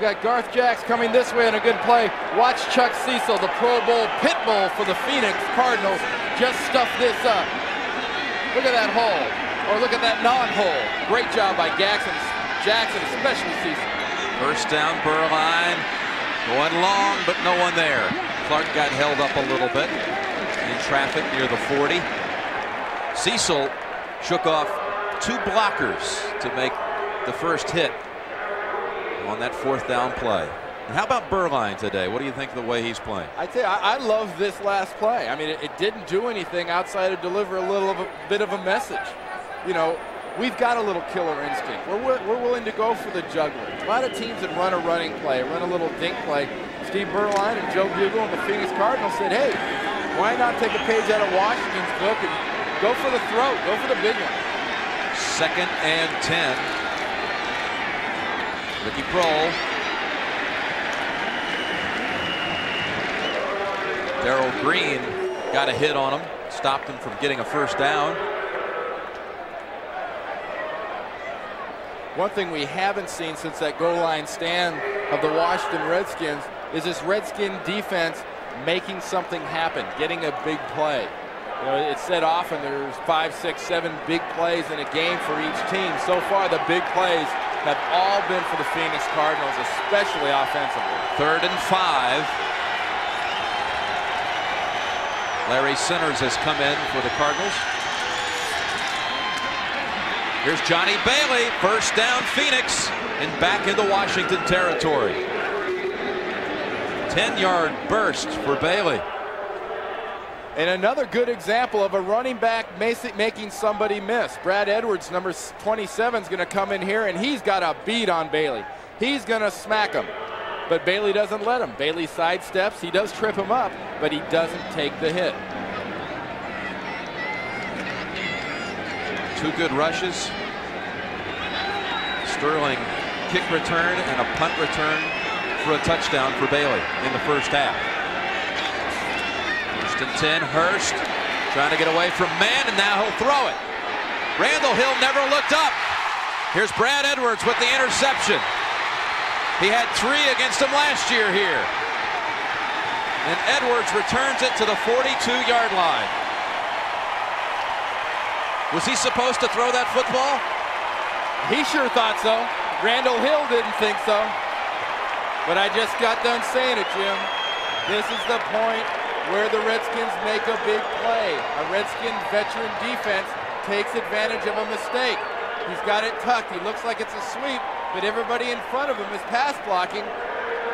You've got Garth Jax coming this way on a good play. Watch Chuck Cecil, the Pro Bowl pit bull for the Phoenix Cardinals, just stuff this up. Look at that hole, or look at that non-hole. Great job by Jackson, Jackson, especially Cecil. First down, Beuerlein. Going long, but no one there. Clark got held up a little bit in traffic near the 40. Cecil shook off two blockers to make the first hit on that fourth down play. And how about Beuerlein today? What do you think of the way he's playing? I tell you, I, I love this last play. I mean, it, it, didn't do anything outside of deliver a little of a bit of a message. You know, we've got a little killer instinct. We're, we're willing to go for the juggler. A lot of teams that run a running play, run a little dink play. Steve Beuerlein and Joe Bugel and the Phoenix Cardinals said, hey, why not take a page out of Washington's book and go for the throw, go for the big one. Second and 10 Ricky Proehl. Darrell Green got a hit on him, stopped him from getting a first down. One thing we haven't seen since that goal line stand of the Washington Redskins is this Redskin defense making something happen, getting a big play. You know, it's said often there's five, six, seven big plays in a game for each team. So far, the big plays have all been for the Phoenix Cardinals, especially offensively. Third and five. Larry Centers has come in for the Cardinals. Here's Johnny Bailey, first down Phoenix, and back into Washington territory. 10-yard burst for Bailey. And another good example of a running back making somebody miss. Brad Edwards, number 27, is going to come in here, and he's got a beat on Bailey. He's going to smack him. But Bailey doesn't let him. Bailey sidesteps. He does trip him up, but he doesn't take the hit. Two good rushes. Sterling kick return and a punt return for a touchdown for Bailey in the first half and 10. Hearst trying to get away from man, and now he'll throw it. Randall Hill never looked up. Here's Brad Edwards with the interception. He had three against him last year here. And Edwards returns it to the 42-yard line. Was he supposed to throw that football? He sure thought so. Randall Hill didn't think so. But I just got done saying it, Jim. This is the point where the Redskins make a big play. A Redskin veteran defense takes advantage of a mistake. He's got it tucked. He looks like it's a sweep, but everybody in front of him is pass blocking.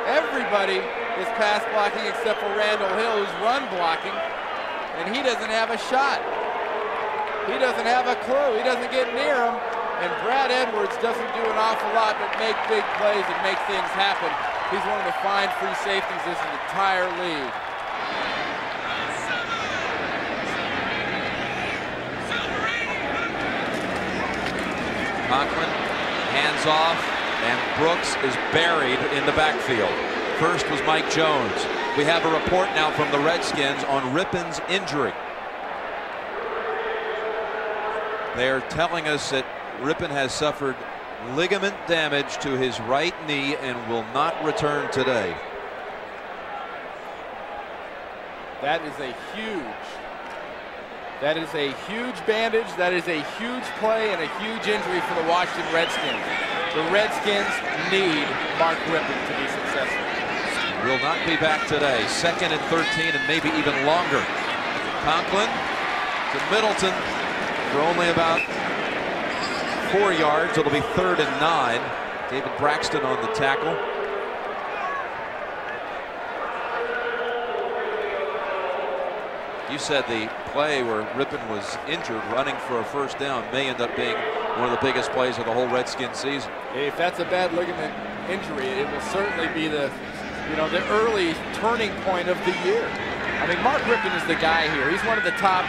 Everybody is pass blocking except for Randall Hill, who's run blocking, and he doesn't have a shot. He doesn't have a clue. He doesn't get near him. And Brad Edwards doesn't do an awful lot but make big plays and make things happen. He's one of the fine free safeties in this entire league. Conklin hands off, and Brooks is buried in the backfield. First was Mike Jones. We have a report now from the Redskins on Rypien's injury. They are telling us that Rypien has suffered ligament damage to his right knee and will not return today. That is a huge that is a huge bandage. That is a huge play and a huge injury for the Washington Redskins. The Redskins need Mark Rypien to be successful. Will not be back today. Second and 13 and maybe even longer. Conklin to Middleton for only about four yards. It'll be third and nine. David Braxton on the tackle. You said the play where Rypien was injured running for a first down may end up being one of the biggest plays of the whole Redskin season. If that's a bad ligament injury, it will certainly be the, you know, the early turning point of the year. I mean, Mark Rypien is the guy here. He's one of the top,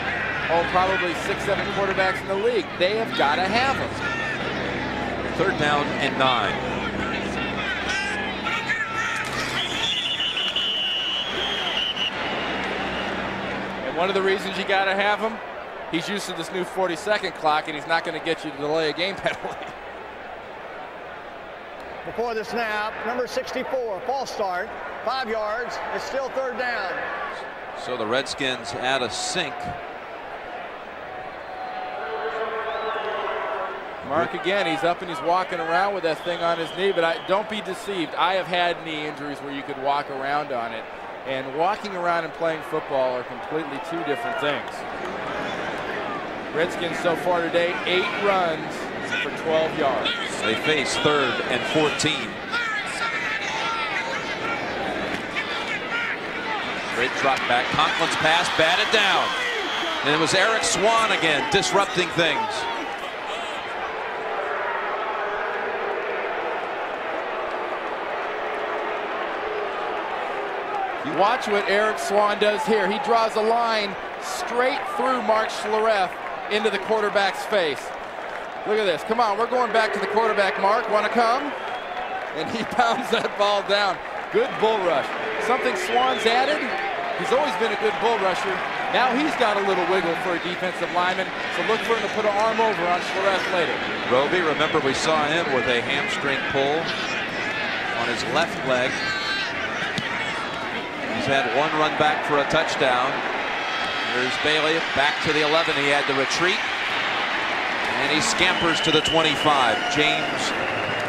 oh, probably six, seven quarterbacks in the league. They have got to have him. Third down and nine. One of the reasons you got to have him, he's used to this new 40-second clock, and he's not going to get you to delay a game penalty. before the snap. Number 64, false start, five yards. It's still third down. So the Redskins add a sink. Mark again, he's up and he's walking around with that thing on his knee, but I, don't be deceived. I have had knee injuries where you could walk around on it, and walking around and playing football are completely two different things. Redskins so far today, eight runs for 12 yards. They face third and 14. Great drop back. Conklin's pass batted down. And it was Eric Swann again disrupting things. Watch what Eric Swann does here. He draws a line straight through Mark Schlereth into the quarterback's face. Look at this. Come on, we're going back to the quarterback, Mark. Want to come? And he pounds that ball down. Good bull rush. Something Swann's added. He's always been a good bull rusher. Now he's got a little wiggle for a defensive lineman, so look for him to put an arm over on Schlereth later. Roby, remember we saw him with a hamstring pull on his left leg had one run back for a touchdown. Here's Bailey back to the 11. He had the retreat. And he scampers to the 25. James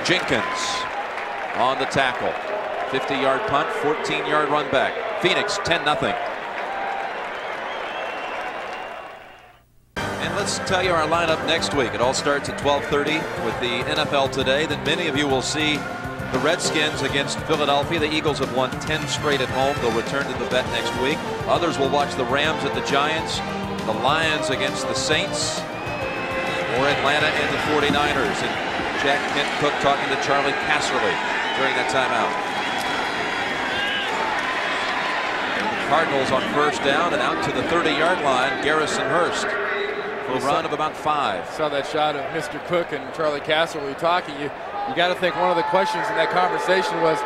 Jenkins on the tackle. 50-yard punt, 14-yard run back. Phoenix 10 0 And let's tell you our lineup next week. It all starts at 12:30 with the NFL Today. that many of you will see the Redskins against Philadelphia. The Eagles have won 10 straight at home. They'll return to the vet next week. Others will watch the Rams at the Giants, the Lions against the Saints, or Atlanta and the 49ers. And Jack Kent Cooke talking to Charlie Casserly during that timeout. Cardinals on first down and out to the 30-yard line. Garrison Hearst for a run of about five. Saw that shot of Mr. Cooke and Charlie Casserly talking. You you got to think one of the questions in that conversation was,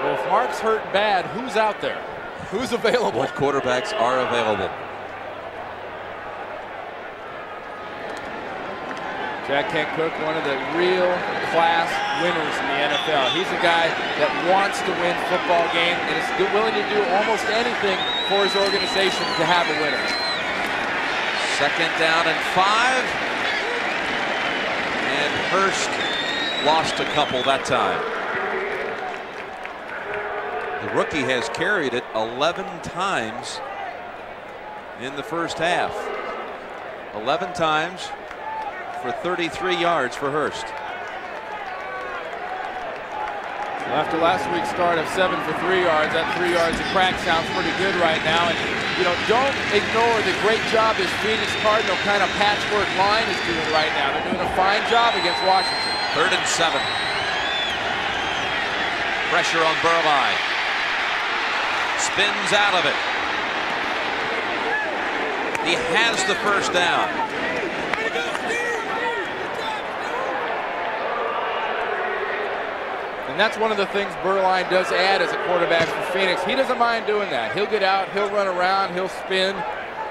well, if Mark's hurt bad, who's out there? Who's available? What quarterbacks are available? Jack Kent Cooke, one of the real class winners in the NFL. He's a guy that wants to win football games and is willing to do almost anything for his organization to have a winner. Second down and five. And Hearst lost a couple that time. The rookie has carried it 11 times in the first half. 11 times for 33 yards for Hearst. After last week's start of seven for three yards, that three yards of crack sounds pretty good right now. And, you know, don't ignore the great job this Phoenix Cardinal kind of patchwork line is doing right now. They're doing a fine job against Washington. Third and seven. Pressure on Beuerlein. Spins out of it. He has the first down. And that's one of the things Beuerlein does add as a quarterback for Phoenix. He doesn't mind doing that. He'll get out, he'll run around, he'll spin,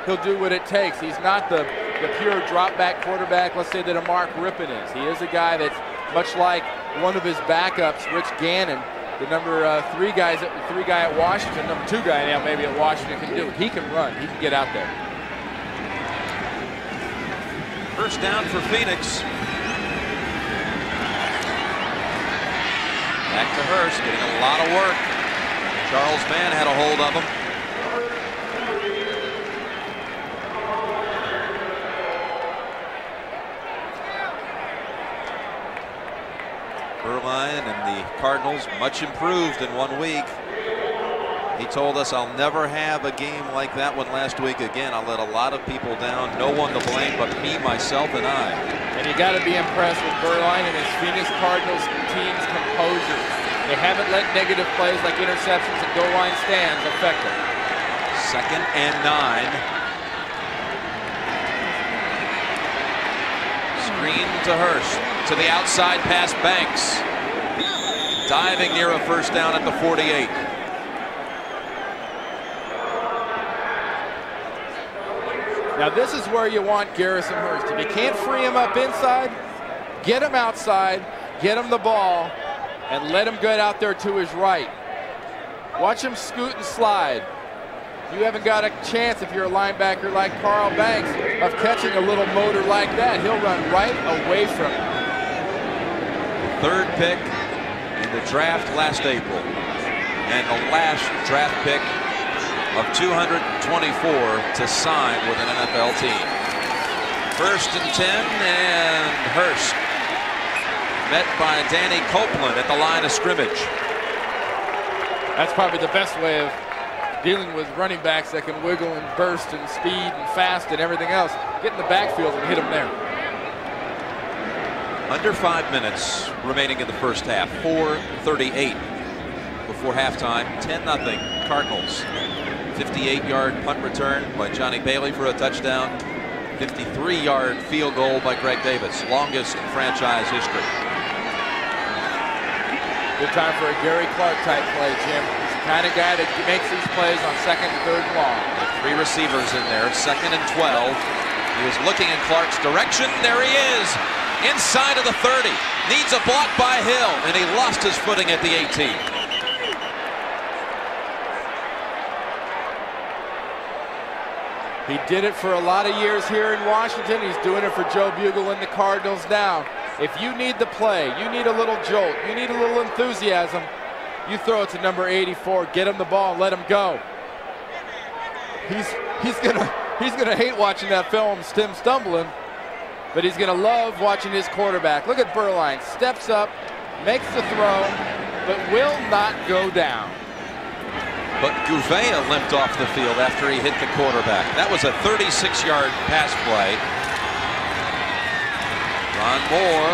he'll do what it takes. He's not the, the pure drop back quarterback, let's say that a Mark Rypien is. He is a guy that's much like one of his backups, Rich Gannon, the number uh, three guys, three guy at Washington, number two guy now maybe at Washington can do it. He can run. He can get out there. First down for Phoenix. Back to Hearst, getting a lot of work. Charles Mann had a hold of him. Beuerlein and the Cardinals much improved in one week. He told us, I'll never have a game like that one last week again. I let a lot of people down. No one to blame but me, myself, and I. And you got to be impressed with Beuerlein and his Phoenix Cardinals team's composure. They haven't let negative plays like interceptions and goal line stands affect them. Second and nine. Screen to Hearst to the outside pass Banks. Diving near a first down at the 48. Now this is where you want Garrison Hearst. If you can't free him up inside, get him outside, get him the ball, and let him get out there to his right. Watch him scoot and slide. You haven't got a chance if you're a linebacker like Carl Banks of catching a little motor like that. He'll run right away from it. Third pick in the draft last April. And the last draft pick of 224 to sign with an NFL team. First and 10 and Hearst met by Danny Copeland at the line of scrimmage. That's probably the best way of dealing with running backs that can wiggle and burst and speed and fast and everything else. Get in the backfield and hit them there. Under five minutes remaining in the first half. 4.38 before halftime. 10 0 Cardinals. 58 yard punt return by Johnny Bailey for a touchdown. 53 yard field goal by Greg Davis. Longest in franchise history. Good time for a Gary Clark type play, Jim He's the kind of guy that makes these plays on second and third long. three receivers in there, second and 12. He was looking in Clark's direction. There he is, inside of the 30. Needs a block by Hill, and he lost his footing at the 18. He did it for a lot of years here in Washington. He's doing it for Joe Bugel and the Cardinals now. If you need the play, you need a little jolt, you need a little enthusiasm, you throw it to number 84, get him the ball, let him go. He's he's gonna he's gonna hate watching that film, Tim stumbling, but he's gonna love watching his quarterback. Look at Beuerlein, steps up, makes the throw, but will not go down. But Gouveia limped off the field after he hit the quarterback. That was a 36-yard pass play. Ron Moore.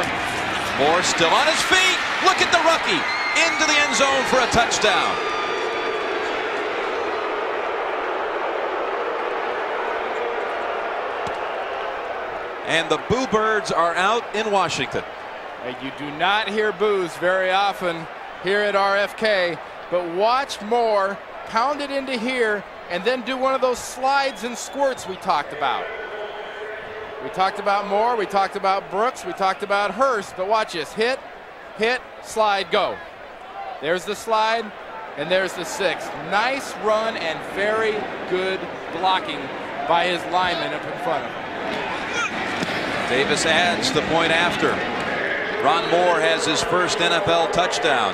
Moore still on his feet. Look at the rookie into the end zone for a touchdown. And the Boo Birds are out in Washington. You do not hear boos very often here at RFK, but watch Moore pound it into here and then do one of those slides and squirts we talked about. We talked about Moore, we talked about Brooks, we talked about Hearst, but watch this. Hit, hit, slide, go. There's the slide, and there's the six. Nice run and very good blocking by his lineman up in front of him. Davis adds the point after. Ron Moore has his first NFL touchdown.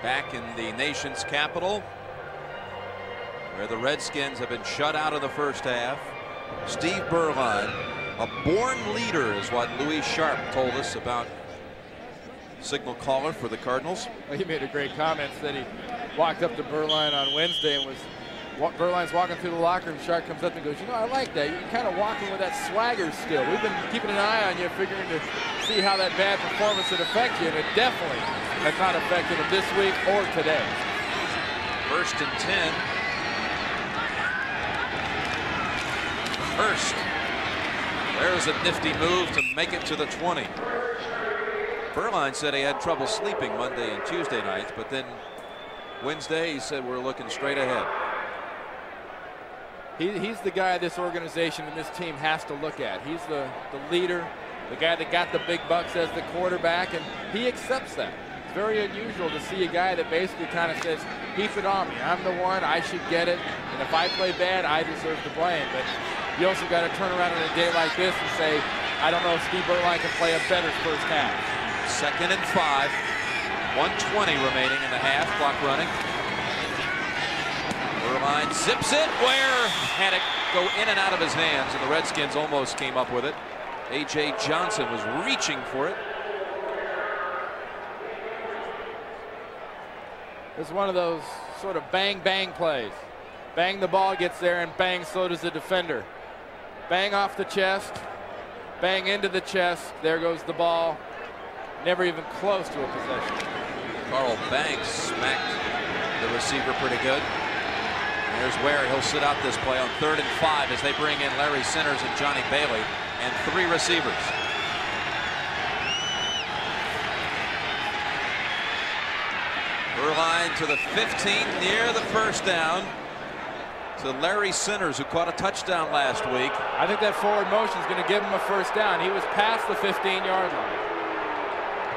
Back in the nation's capital, where the Redskins have been shut out of the first half. Steve Beuerlein, a born leader, is what Luis Sharpe told us about signal caller for the Cardinals. Well, he made a great comment. Said he walked up to Beuerlein on Wednesday and was Beuerlein's walking through the locker room. Sharpe comes up and goes, you know, I like that. You're kind of walking with that swagger still. We've been keeping an eye on you, figuring to see how that bad performance would affect you, and it definitely has not affected him this week or today. First and 10. First. There's a nifty move to make it to the 20. Beuerlein said he had trouble sleeping Monday and Tuesday nights, but then Wednesday he said we're looking straight ahead. He, he's the guy this organization and this team has to look at. He's the, the leader, the guy that got the big bucks as the quarterback, and he accepts that. It's very unusual to see a guy that basically kind of says, keep it on me. I'm the one. I should get it. And if I play bad, I deserve the blame. But you also got to turn around on a day like this and say, I don't know if Steve Beuerlein can play a better first half. Second and five. 120 remaining in the half. Clock running. Beuerlein zips it. Where had it go in and out of his hands, and the Redskins almost came up with it. A.J. Johnson was reaching for it. It's one of those sort of bang bang plays. Bang the ball gets there and bang so does the defender. Bang off the chest, bang into the chest, there goes the ball. Never even close to a possession. Carl Banks smacked the receiver pretty good. There's where he'll sit out this play on third and five as they bring in Larry Centers and Johnny Bailey and three receivers. Beuerlein to the 15 near the first down to Larry Centers, who caught a touchdown last week. I think that forward motion is going to give him a first down. He was past the 15-yard line.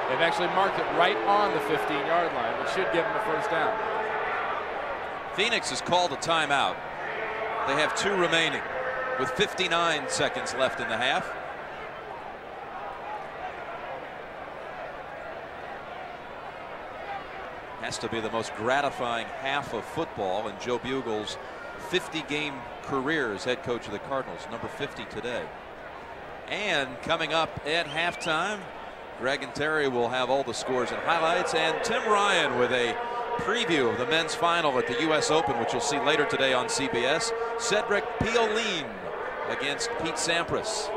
They've actually marked it right on the 15-yard line, which should give him a first down. Phoenix has called a timeout. They have two remaining with 59 seconds left in the half. Has to be the most gratifying half of football in Joe Bugel's 50 game career as head coach of the Cardinals, number 50 today. And coming up at halftime, Greg and Terry will have all the scores and highlights, and Tim Ryan with a preview of the men's final at the U.S. Open, which you'll see later today on CBS. Cedric Pioline against Pete Sampras.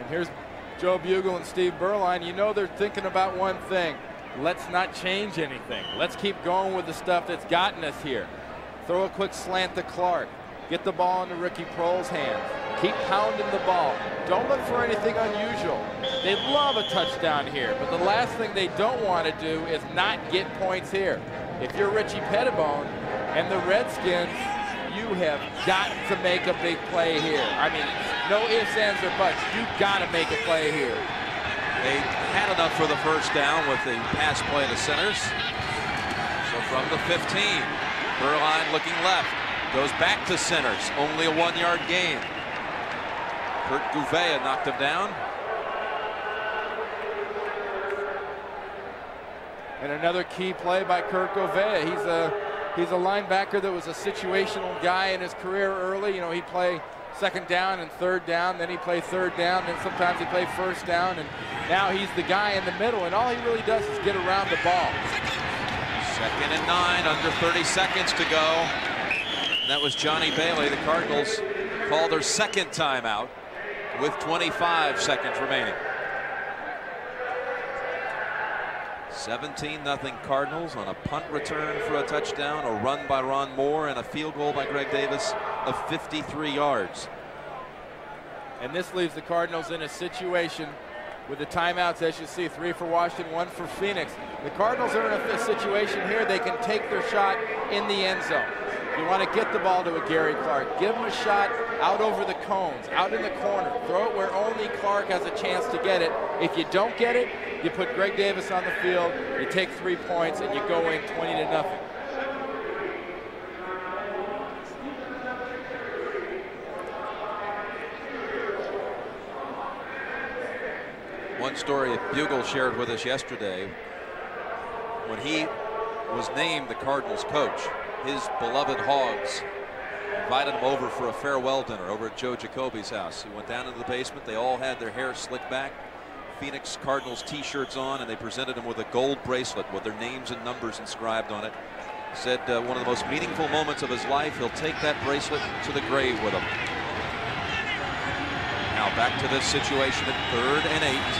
And here's Joe Bugel and Steve Beuerlein. You know they're thinking about one thing. Let's not change anything. Let's keep going with the stuff that's gotten us here. Throw a quick slant to Clark. Get the ball into Ricky Proehl's hands. Keep pounding the ball. Don't look for anything unusual. They love a touchdown here, but the last thing they don't want to do is not get points here. If you're Richie Petitbon and the Redskins, you have got to make a big play here. I mean, no ifs, ands, or buts. You've got to make a play here. They had enough for the first down with the pass play to Centers. So from the 15, Beuerlein looking left. Goes back to Centers. Only a one-yard gain. Kurt Gouveia knocked him down. And another key play by Kurt Gouveia. He's a he's a linebacker that was a situational guy in his career early. You know, he'd play second down and third down, then he play third down, then sometimes he play first down, and now he's the guy in the middle, and all he really does is get around the ball. Second and nine, under 30 seconds to go. And that was Johnny Bailey. The Cardinals call their second timeout with 25 seconds remaining. 17 0 Cardinals on a punt return for a touchdown, a run by Ron Moore, and a field goal by Greg Davis of 53 yards. And this leaves the Cardinals in a situation with the timeouts, as you see, three for Washington, one for Phoenix. The Cardinals are in a situation here they can take their shot in the end zone. You want to get the ball to a Gary Clark. Give him a shot out over the cones, out in the corner. Throw it where only Clark has a chance to get it. If you don't get it, you put Greg Davis on the field, you take three points, and you go in 20 to nothing. One story Bugel shared with us yesterday when he was named the Cardinals coach, his beloved Hogs invited him over for a farewell dinner over at Joe Jacoby's house. He went down into the basement. They all had their hair slicked back, Phoenix Cardinals t-shirts on, and they presented him with a gold bracelet with their names and numbers inscribed on it. Said uh, one of the most meaningful moments of his life, he'll take that bracelet to the grave with him. Now back to this situation at third and eight.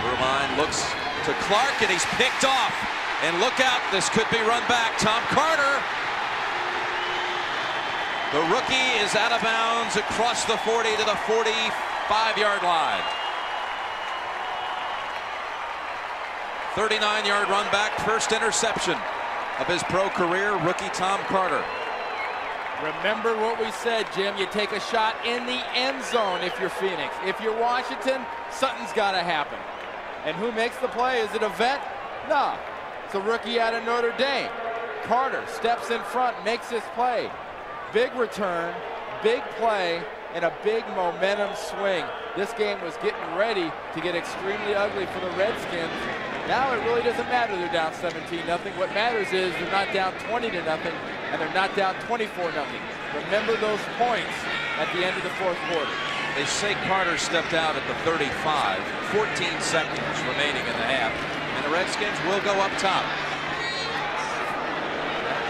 Beuerlein looks to Clark and he's picked off. And look out, this could be run back. Tom Carter. The rookie is out of bounds across the 40 to the 45 yard line. 39 yard run back, first interception of his pro career, rookie Tom Carter. Remember what we said, Jim. You take a shot in the end zone if you're Phoenix. If you're Washington, something's got to happen. And who makes the play? Is it a vet? No. A rookie out of Notre Dame. Carter steps in front, makes his play. Big return, big play, and a big momentum swing. This game was getting ready to get extremely ugly for the Redskins. Now it really doesn't matter they're down 17 nothing. What matters is they're not down 20 to nothing and they're not down 24 nothing. Remember those points at the end of the fourth quarter. They say Carter stepped out at the 35, 14 seconds remaining in the half, the Redskins will go up top.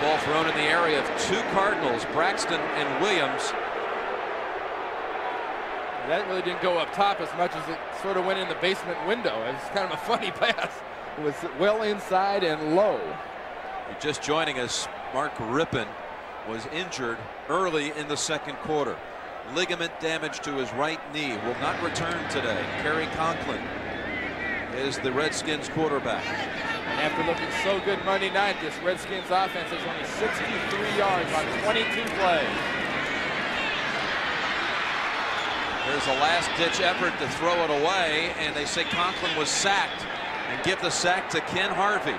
Ball thrown in the area of two Cardinals, Braxton and Williams. That really didn't go up top as much as it sort of went in the basement window. It was kind of a funny pass. It was well inside and low. You're just joining us, Mark Rypien was injured early in the second quarter. ligament damage to his right knee. Will not return today. Cary Conklin is the Redskins quarterback. And after looking so good Monday night, this Redskins offense has only 63 yards on 22 plays. There's a last-ditch effort to throw it away, and they say Conklin was sacked and give the sack to Ken Harvey.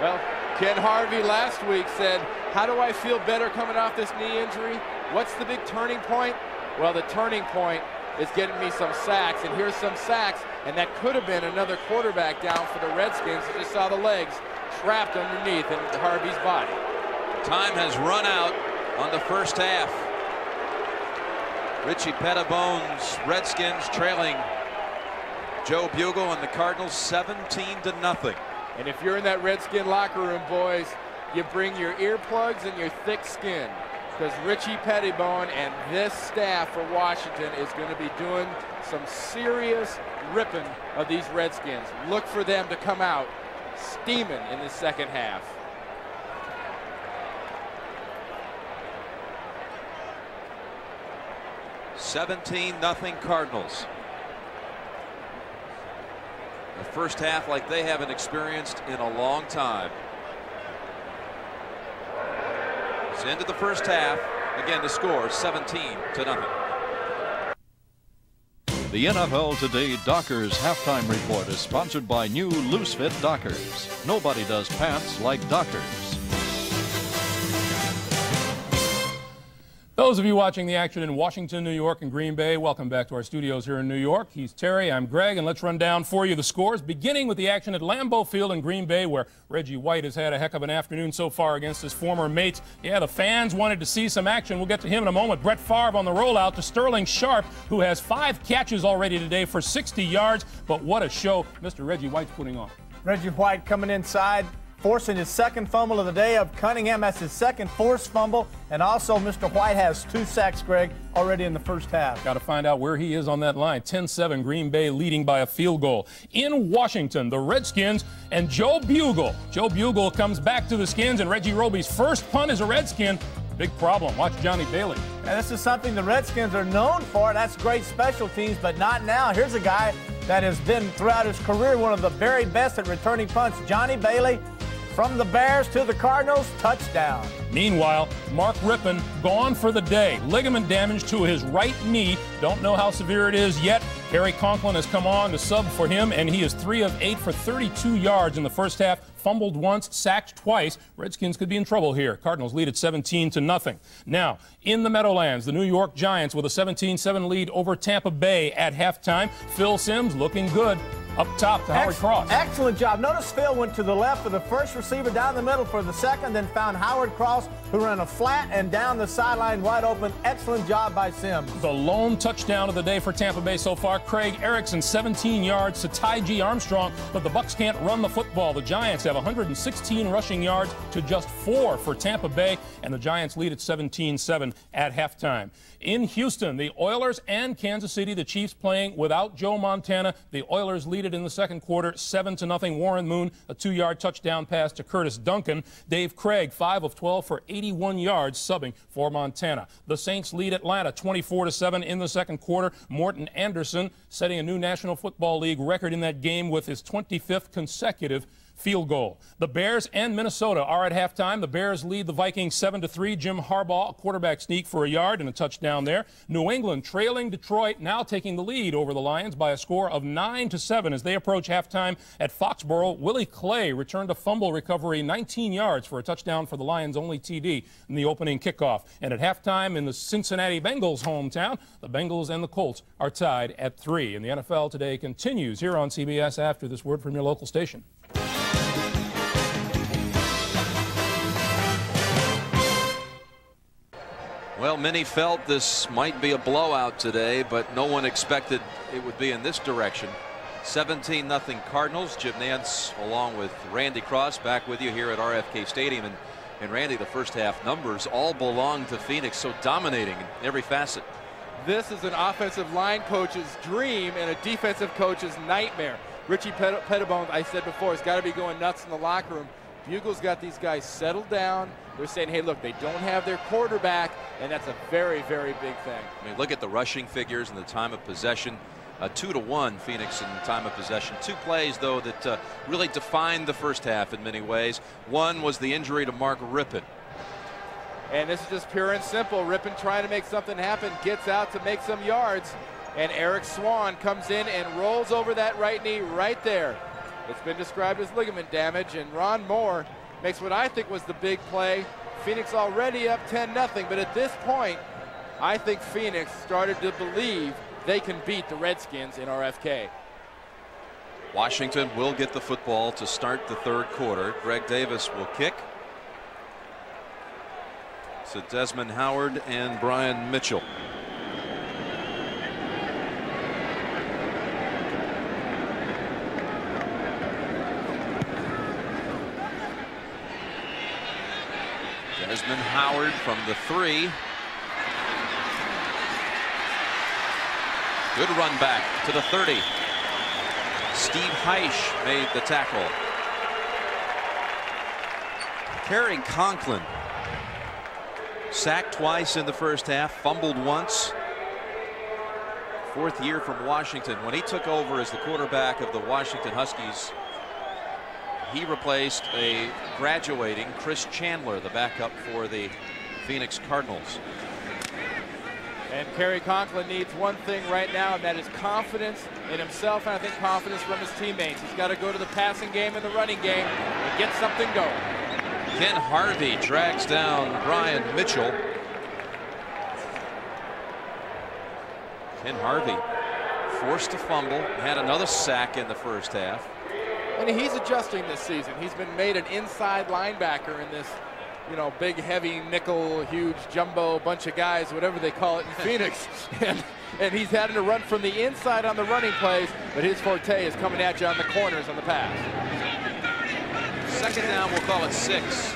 Well, Ken Harvey last week said, how do I feel better coming off this knee injury? What's the big turning point? Well, the turning point is getting me some sacks, and here's some sacks, and that could have been another quarterback down for the Redskins. You just saw the legs trapped underneath in Harvey's body. Time has run out on the first half. Richie Petitbon's Redskins trailing Joe Bugel and the Cardinals 17 to nothing. And if you're in that Redskin locker room, boys, you bring your earplugs and your thick skin because Richie Petitbon and this staff for Washington is going to be doing some serious ripping of these Redskins. Look for them to come out steaming in the second half. Seventeen nothing Cardinals. The first half like they haven't experienced in a long time. Into the first half. Again, the score 17 to nothing. The NFL Today Dockers halftime report is sponsored by new Loose Fit Dockers. Nobody does pants like Dockers. Those of you watching the action in Washington, New York, and Green Bay, welcome back to our studios here in New York. He's Terry, I'm Greg, and let's run down for you the scores, beginning with the action at Lambeau Field in Green Bay, where Reggie White has had a heck of an afternoon so far against his former mates. Yeah, the fans wanted to see some action. We'll get to him in a moment. Brett Favre on the rollout to Sterling Sharpe, who has five catches already today for 60 yards. But what a show Mr. Reggie White's putting on. Reggie White coming inside, forcing his second fumble of the day of Cunningham. That's his second forced fumble. And also, Mr. White has two sacks, Greg, already in the first half. Got to find out where he is on that line. 10 7, Green Bay leading by a field goal. In Washington, the Redskins and Joe Bugel. Joe Bugel comes back to the Skins, and Reggie Roby's first punt is a Redskin. Big problem. Watch Johnny Bailey. And this is something the Redskins are known for. That's great special teams, but not now. Here's a guy that has been throughout his career one of the very best at returning punts. Johnny Bailey from the Bears to the Cardinals, touchdown. Meanwhile, Mark Rypien gone for the day. Ligament damage to his right knee. Don't know how severe it is yet. Cary Conklin has come on to sub for him, and he is three of eight for 32 yards in the first half. Fumbled once, sacked twice. Redskins could be in trouble here. Cardinals lead at 17 to nothing. Now, in the Meadowlands, the New York Giants with a 17-7 lead over Tampa Bay at halftime. Phil Simms looking good. Up top to Howard Ex- Cross. Excellent job. Notice Phil went to the left for the first receiver, down the middle for the second, then found Howard Cross, who ran a flat and down the sideline wide open. Excellent job by Simms. The lone touchdown of the day for Tampa Bay so far. Craig Erickson, 17 yards to Tyji Armstrong, but the Bucks can't run the football. The Giants have 116 rushing yards to just four for Tampa Bay, and the Giants lead at 17-7 at halftime. In Houston, the Oilers and Kansas City, the Chiefs playing without Joe Montana. The Oilers lead in the second quarter, seven to nothing. Warren Moon, a two-yard touchdown pass to Curtis Duncan. Dave Krieg, five of 12 for 81 yards, subbing for Montana. The Saints lead Atlanta 24 to seven in the second quarter. Morten Andersen setting a new National Football League record in that game with his 25th consecutive field goal. The Bears and Minnesota are at halftime. The Bears lead the Vikings 7 to 3. Jim Harbaugh, a quarterback sneak for a yard and a touchdown there. New England trailing Detroit, now taking the lead over the Lions by a score of 9 to 7 as they approach halftime at Foxborough. Willie Clay returned a fumble recovery 19 yards for a touchdown for the Lions' only TD in the opening kickoff. And at halftime in the Cincinnati Bengals hometown, the Bengals and the Colts are tied at 3. And the NFL today continues here on CBS after this word from your local station. Well, many felt this might be a blowout today, but no one expected it would be in this direction. 17 nothing Cardinals. Jim Nantz along with Randy Cross back with you here at RFK Stadium. And, and Randy, the first half numbers all belong to Phoenix, so dominating in every facet. This is an offensive line coach's dream and a defensive coach's nightmare. Richie Pet- Petitbon, I said before, has got to be going nuts in the locker room. Bugel's got these guys settled down. They're saying, hey, look, they don't have their quarterback, and that's a very, very big thing. I mean, look at the rushing figures and the time of possession. Uh, two to one Phoenix in time of possession. Two plays, though, that uh, really defined the first half in many ways. One was the injury to Mark Rypien. And this is just pure and simple. Rypien trying to make something happen, gets out to make some yards, and Eric Swann comes in and rolls over that right knee right there. It's been described as ligament damage, and Ron Moore makes what I think was the big play. Phoenix already up 10 0, but at this point, I think Phoenix started to believe they can beat the Redskins in RFK. Washington will get the football to start the third quarter. Greg Davis will kick. So Desmond Howard and Brian Mitchell. Desmond Howard from the three. Good run back to the 30. Steve Heish made the tackle. Cary Conklin sacked twice in the first half, fumbled once. Fourth year from Washington. When he took over as the quarterback of the Washington Huskies, he replaced a graduating Chris Chandler, the backup for the Phoenix Cardinals. And Cary Conklin needs one thing right now, and that is confidence in himself, and I think confidence from his teammates. He's got to go to the passing game and the running game and get something going. Ken Harvey drags down Brian Mitchell. Ken Harvey forced to fumble, had another sack in the first half. And he's adjusting this season. He's been made an inside linebacker in this, you know, big, heavy, nickel, huge, jumbo bunch of guys, whatever they call it in Phoenix. And, and he's having to run from the inside on the running plays, but his forte is coming at you on the corners on the pass. Second down, we'll call it six.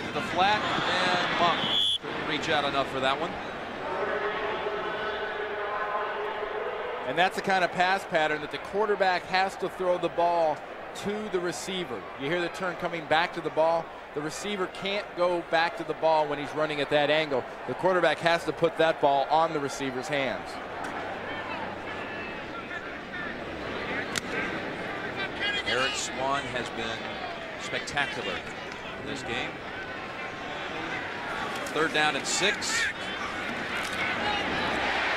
Into the flat, and Monk couldn't reach out enough for that one. And that's the kind of pass pattern that the quarterback has to throw the ball to the receiver. You hear the turn coming back to the ball. The receiver can't go back to the ball when he's running at that angle. The quarterback has to put that ball on the receiver's hands. Eric Swann has been spectacular in this game. Third down and six.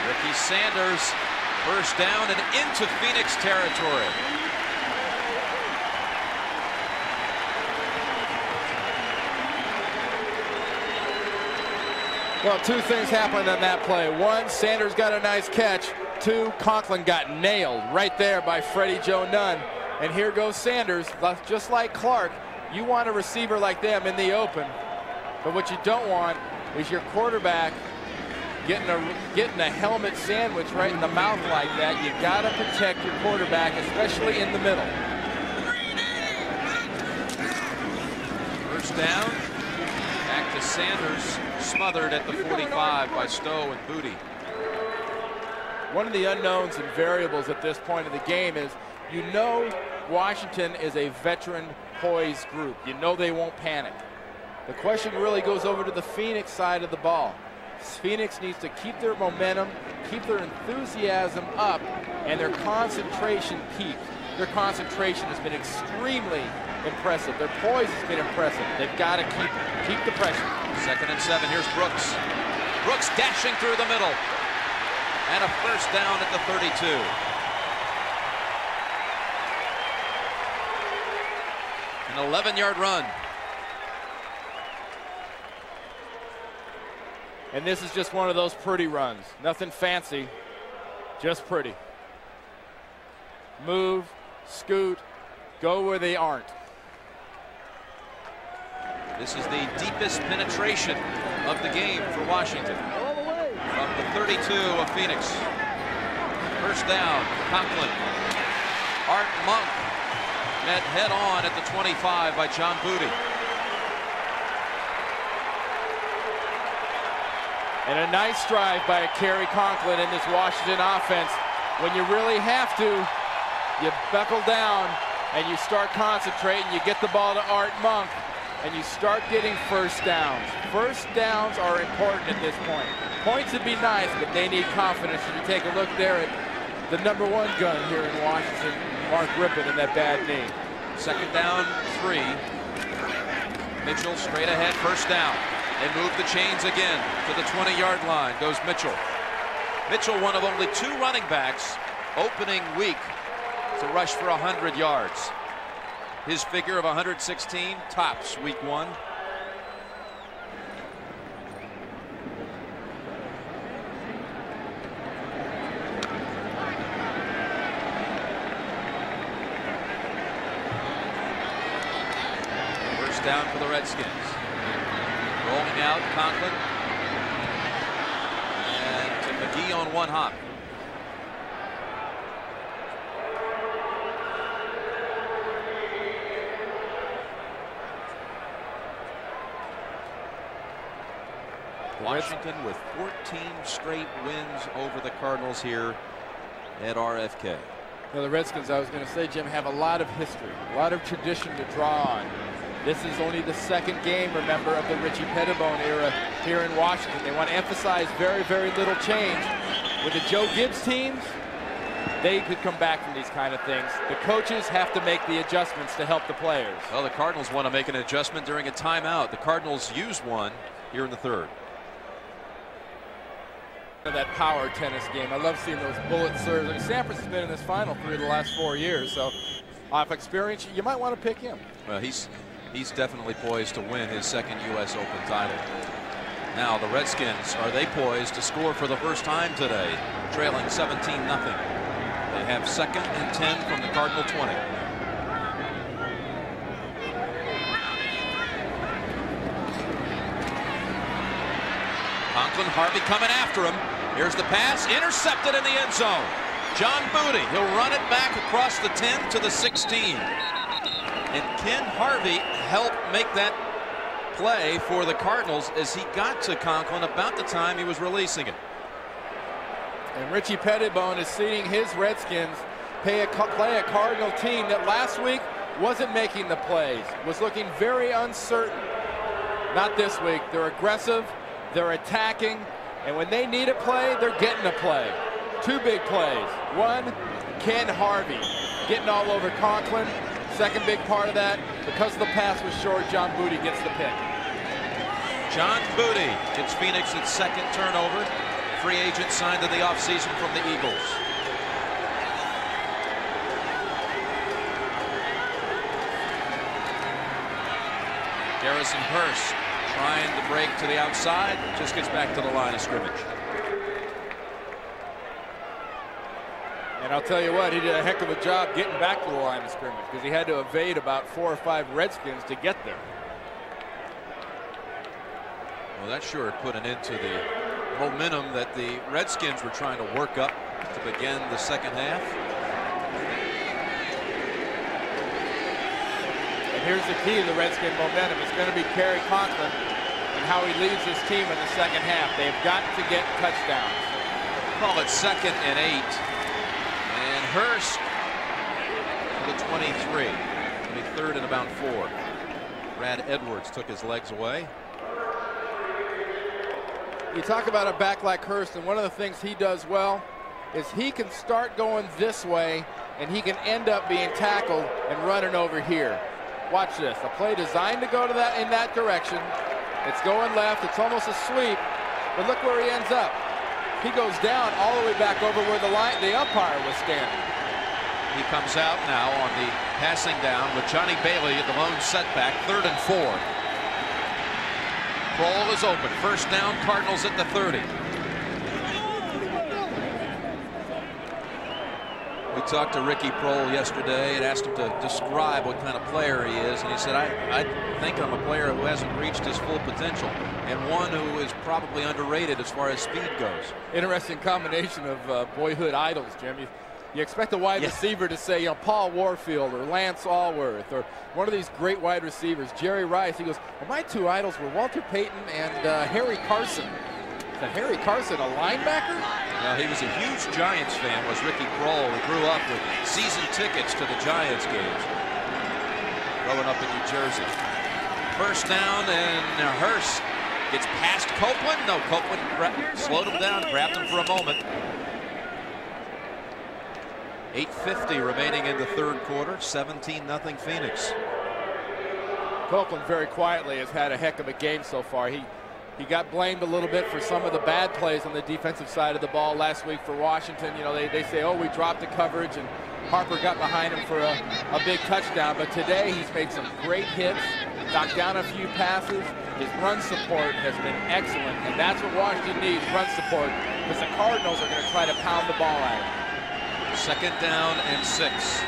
Ricky Sanders, first down and into Phoenix territory. Well, two things happened on that play. One, Sanders got a nice catch. Two, Conklin got nailed right there by Freddie Joe Nunn. And here goes Sanders, just like Clark. You want a receiver like them in the open. But what you don't want is your quarterback getting a getting a helmet sandwich right in the mouth like that. You got to protect your quarterback, especially in the middle. First down. Back to Sanders smothered at the 45 by Stowe and Booty. One of the unknowns and variables at this point of the game is you know Washington is a veteran poised group. You know they won't panic. The question really goes over to the Phoenix side of the ball. Phoenix needs to keep their momentum, keep their enthusiasm up, and their concentration peaked. Their concentration has been extremely impressive. Their poise has been impressive. They've got to keep keep the pressure. Second and seven. Here's Brooks. Brooks dashing through the middle. And a first down at the 32. An 11-yard run. And this is just one of those pretty runs. Nothing fancy, just pretty. Move, scoot, go where they aren't. This is the deepest penetration of the game for Washington. From the 32 of Phoenix. First down, Conklin. Art Monk met head on at the 25 by John Booty. And a nice drive by Cary Conklin in this Washington offense. When you really have to, you buckle down and you start concentrating, you get the ball to Art Monk, and you start getting first downs. First downs are important at this point. Points would be nice, but they need confidence. If you take a look there at the number one gun here in Washington, Mark Rypien, in that bad knee. Second down, three. Mitchell straight ahead, first down. They move the chains again to the 20-yard line. Goes Mitchell. Mitchell, one of only two running backs opening week to rush for 100 yards. His figure of 116 tops week one. First down for the Redskins. Rolling out, Conklin. And to McGee on one hop. Washington with 14 straight wins over the Cardinals here at RFK. Now the Redskins, I was going to say, Jim, have a lot of history, a lot of tradition to draw on. This is only the second game, remember, of the Richie Petitbon era here in Washington. They want to emphasize very, very little change. With the Joe Gibbs teams, they could come back from these kind of things. The coaches have to make the adjustments to help the players. Well, the Cardinals want to make an adjustment during a timeout. The Cardinals use one here in the third. That power tennis game. I love seeing those bullet serves. I mean, Sampras has been in this final three of the last four years, so off experience, you might want to pick him. Well, he's he's definitely poised to win his second U.S. Open title. Now the Redskins, are they poised to score for the first time today, trailing 17 nothing. They have second and 10 from the Cardinal 20. Conklin Harvey coming after him. Here's the pass, intercepted in the end zone. John Booty, he'll run it back across the 10 to the 16. And Ken Harvey helped make that play for the Cardinals as he got to Conklin about the time he was releasing it. And Richie Petitbon is seeing his Redskins play a, play a Cardinal team that last week wasn't making the plays, was looking very uncertain. Not this week. They're aggressive, they're attacking, and when they need a play, they're getting a play. Two big plays. One, Ken Harvey getting all over Conklin. Second big part of that, because the pass was short, John Booty gets the pick. John Booty gets Phoenix its second turnover. Free agent signed in the offseason from the Eagles. Garrison Hearst trying to break to the outside, just gets back to the line of scrimmage. And I'll tell you what, he did a heck of a job getting back to the line of scrimmage because he had to evade about four or five Redskins to get there. Well, that sure put an end to the momentum that the Redskins were trying to work up to begin the second half. And here's the key to the Redskin momentum. It's going to be Cary Conklin how he leads his team in the second half. They've got to get touchdowns. Call it second and eight. And Hearst to the 23. 23rd and about four. Brad Edwards took his legs away. You talk about a back like Hearst, and one of the things he does well is he can start going this way, and he can end up being tackled and running over here. Watch this. A play designed to go to that in that direction. It's going left. It's almost a sweep. But look where he ends up. He goes down all the way back over where the line the umpire was standing. He comes out now on the passing down with Johnny Bailey at the lone setback, third and four. Kroll is open. First down, Cardinals at the 30. We talked to Ricky Proehl yesterday and asked him to describe what kind of player he is. And he said, I, I think I'm a player who hasn't reached his full potential and one who is probably underrated as far as speed goes. Interesting combination of uh, boyhood idols, Jim. You, you expect a wide Yeah. receiver to say, you know, Paul Warfield or Lance Alworth or one of these great wide receivers, Jerry Rice. He goes, well, my two idols were Walter Payton and uh, Harry Carson. Is Harry Carson, a linebacker? Well, he was a huge Giants fan, was Ricky Proehl, who grew up with season tickets to the Giants games growing up in New Jersey. First down, and Hearst gets past Copeland. No, Copeland slowed him down, grabbed him for a moment. 8.50 remaining in the third quarter, 17-0 Phoenix. Copeland very quietly has had a heck of a game so far. He he got blamed a little bit for some of the bad plays on the defensive side of the ball last week for Washington. You know, they, they say, oh, we dropped the coverage, and Harper got behind him for a, a big touchdown. But today he's made some great hits, knocked down a few passes. His run support has been excellent, and that's what Washington needs, run support, because the Cardinals are going to try to pound the ball at him. Second down and six.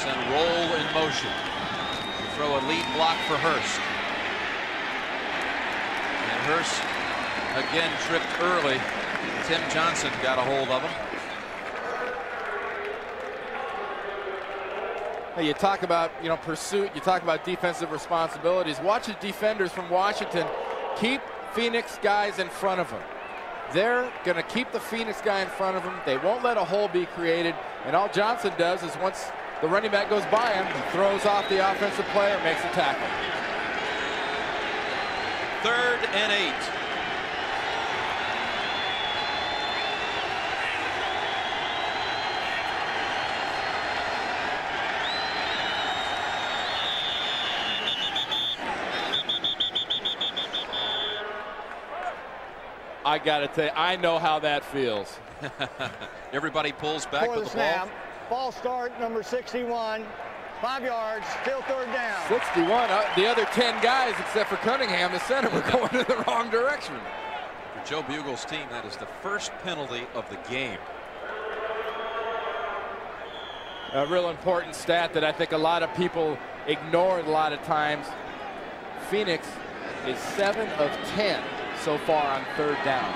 Send Rolle in motion. Throw a lead block for Hearst. Hearst again tripped early. Tim Johnson got a hold of him. Hey, you talk about you know pursuit. You talk about defensive responsibilities. Watch the defenders from Washington keep Phoenix guys in front of them. They're going to keep the Phoenix guy in front of them. They won't let a hole be created. And all Johnson does is once the running back goes by him, he throws off the offensive player, makes a tackle. Third and eight. I got to tell you, I know how that feels. Everybody pulls back For with the, the snap. ball. Ball start, number 61. Five yards, still third down. 61. Uh, the other 10 guys, except for Cunningham, the center, were going in the wrong direction. For Joe Bugel's team, that is the first penalty of the game. A real important stat that I think a lot of people ignore a lot of times. Phoenix is 7 of 10 so far on third down.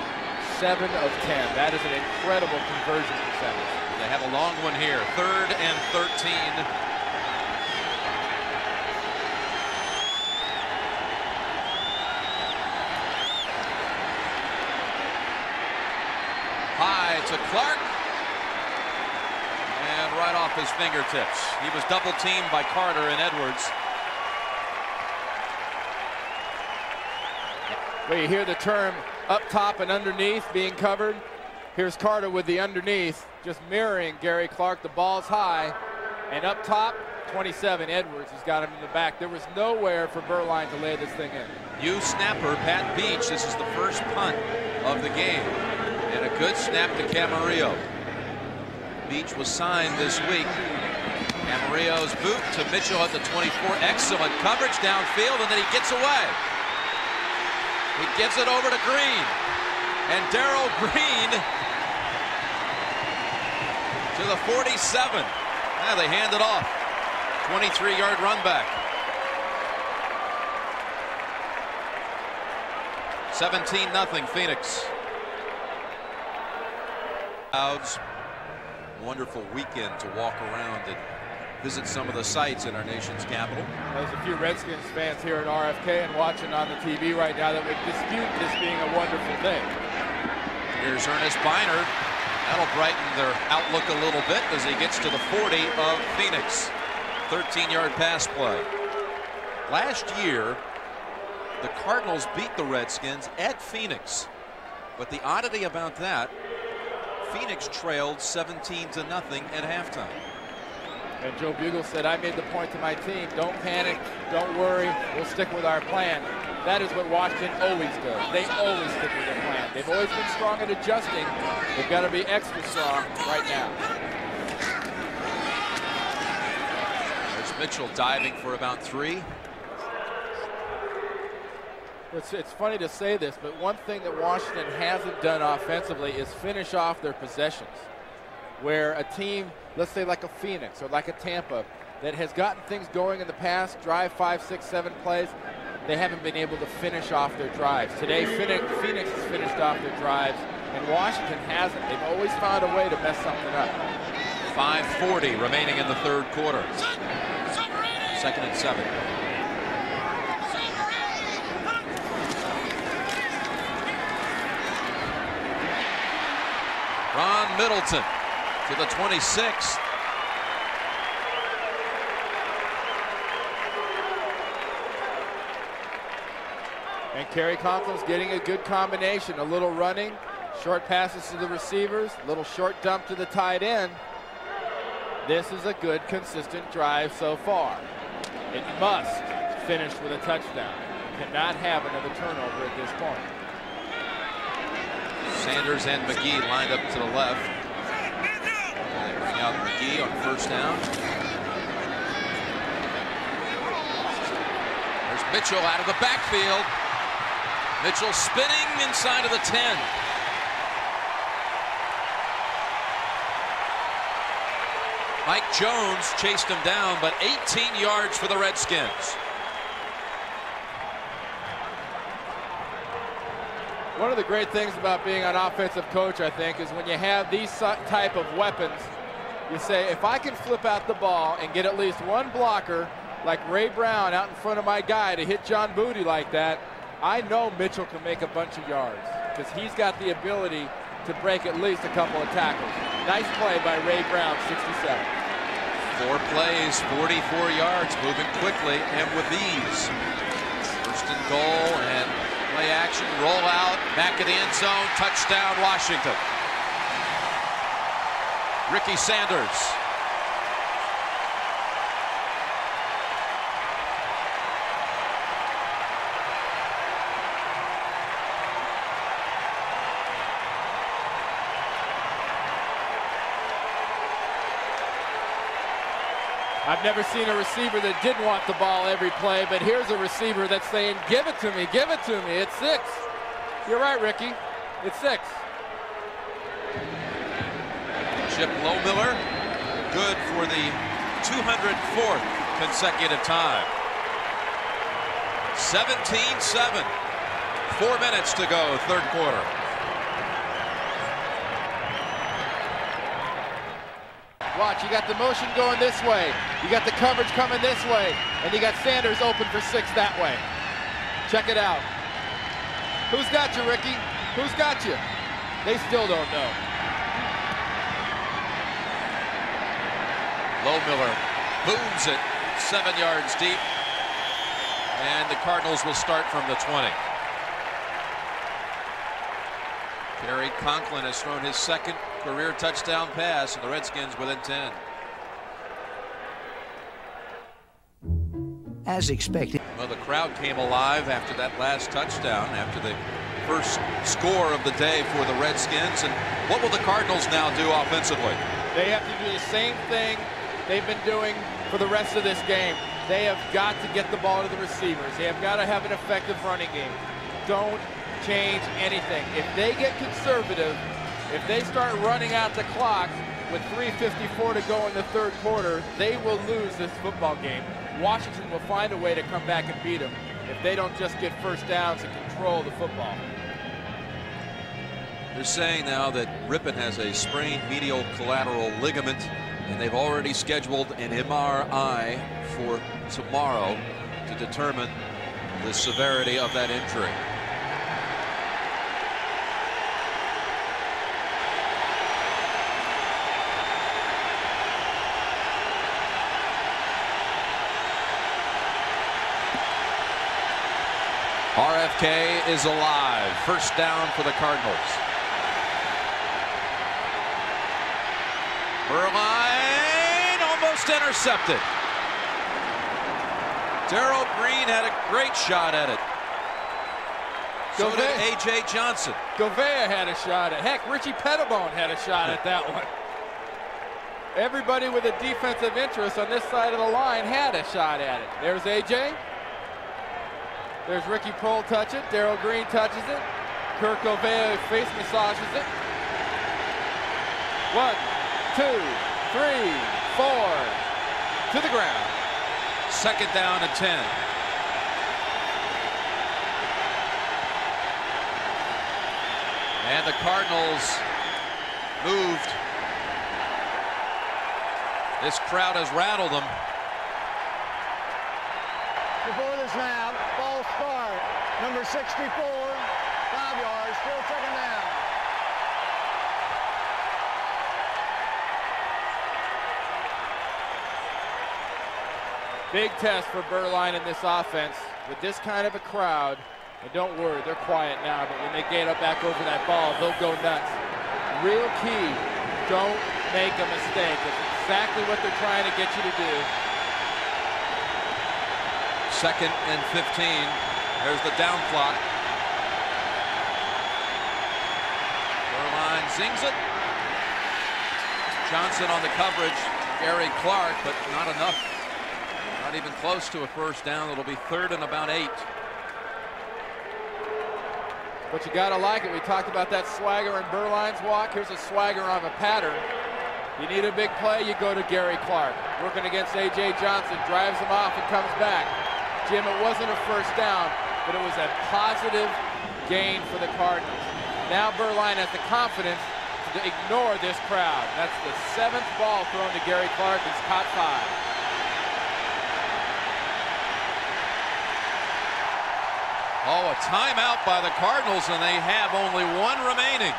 7 of 10. That is an incredible conversion percentage. They have a long one here. Third and 13 High to Clark. And right off his fingertips. He was double teamed by Carter and Edwards. Well, you hear the term up top and underneath being covered. Here's Carter with the underneath, just mirroring Gary Clark. The ball's high. And up top, 27, Edwards has got him in the back. There was nowhere for Beuerlein to lay this thing in. New snapper, Pat Beach. This is the first punt of the game. And a good snap to Camarillo. Beach was signed this week. Camarillo's boot to Mitchell at the 24. Excellent coverage downfield, and then he gets away. He gives it over to Green. And Darrell Green to the 47. Now they hand it off. 23-yard run back. 17 nothing Phoenix. Clouds. Wonderful weekend to walk around and visit some of the sites in our nation's capital. There's a few Redskins fans here at RFK and watching on the TV right now that would dispute this being a wonderful thing. Here's Ernest Byner. That'll brighten their outlook a little bit as he gets to the 40 of Phoenix. 13-yard pass play. Last year, the Cardinals beat the Redskins at Phoenix. But the oddity about that, Phoenix trailed 17 to nothing at halftime. And Joe Bugel said, I made the point to my team, don't panic, don't worry, we'll stick with our plan. That is what Washington always does. They always stick with their plan. They've always been strong at adjusting. They've got to be extra strong right now. There's Mitchell diving for about three. It's, it's funny to say this, but one thing that Washington hasn't done offensively is finish off their possessions. Where a team, let's say like a Phoenix or like a Tampa, that has gotten things going in the past, drive five, six, seven plays, they haven't been able to finish off their drives. Today, Phoenix has finished off their drives, and Washington hasn't. They've always found a way to mess something up. 5.40 remaining in the third quarter. Second and seven. 5 Ron Middleton to the 26. And Cary Conklin's getting a good combination. A little running, short passes to the receivers, a little short dump to the tight end. This is a good, consistent drive so far. It must finish with a touchdown. Cannot have another turnover at this point. Sanders and McGee lined up to the left. They bring out McGee on first down. There's Mitchell out of the backfield. Mitchell spinning inside of the 10. Mike Jones chased him down, but 18 yards for the Redskins. One of the great things about being an offensive coach, I think, is when you have these type of weapons, you say, if I can flip out the ball and get at least one blocker like Ray Brown out in front of my guy to hit John Booty like that, I know Mitchell can make a bunch of yards because he's got the ability to break at least a couple of tackles. Nice play by Ray Brown, 67. Four plays, 44 yards, moving quickly and with ease. First and goal and play action, roll out, back of the end zone, touchdown Washington. Ricky Sanders I've never seen a receiver that didn't want the ball every play, but here's a receiver that's saying, give it to me, give it to me. It's six. You're right, Ricky. It's six. Chip Lohmiller, good for the 204th consecutive time. 17-7. Four minutes to go, third quarter. Watch, you got the motion going this way. You got the coverage coming this way. And you got Sanders open for six that way. Check it out. Who's got you, Ricky? Who's got you? They still don't know. Lohmiller booms it seven yards deep. And the Cardinals will start from the 20. Cary Conklin has thrown his second career touchdown pass, and the Redskins within 10. As expected. Well, the crowd came alive after that last touchdown, after the first score of the day for the Redskins. And what will the Cardinals now do offensively? They have to do the same thing they've been doing for the rest of this game. They have got to get the ball to the receivers. They have got to have an effective running game. Don't change anything. If they get conservative, if they start running out the clock with 3.54 to go in the third quarter, they will lose this football game. Washington will find a way to come back and beat them if they don't just get first downs and control the football. They're saying now that Rypien has a sprained medial collateral ligament, and they've already scheduled an MRI for tomorrow to determine the severity of that injury. RFK is alive. First down for the Cardinals. Beuerlein almost intercepted. Darrell Green had a great shot at it. So did A.J. Johnson. Gouveia had a shot at Heck, Richie Petitbon had a shot at that one. Everybody with a defensive interest on this side of the line had a shot at it. There's A.J. There's Ricky Proehl touch it. Darrell Green touches it. Kurt Gouveia face massages it. One, two, three, four. To the ground. Second down and 10. And the Cardinals moved. This crowd has rattled them. Before the snap, false start. Number 64. Five yards, still second down. Big test for Beuerlein in this offense. With this kind of a crowd, and don't worry, they're quiet now, but when they get up back over that ball, they'll go nuts. Real key, don't make a mistake. That's exactly what they're trying to get you to do. Second and 15. There's the down clock. Beuerlein zings it. Johnson on the coverage. Gary Clark, but not enough. Not even close to a first down. It'll be third and about eight. But you got to like it. We talked about that swagger in Beuerlein's walk. Here's a swagger on a pattern. You need a big play, you go to Gary Clark. Working against A.J. Johnson, drives him off and comes back. Jim, it wasn't a first down, but it was a positive gain for the Cardinals. Now Beuerlein has the confidence to ignore this crowd. That's the seventh ball thrown to Gary Clark. He's caught five. Oh, a timeout by the Cardinals, and they have only one remaining.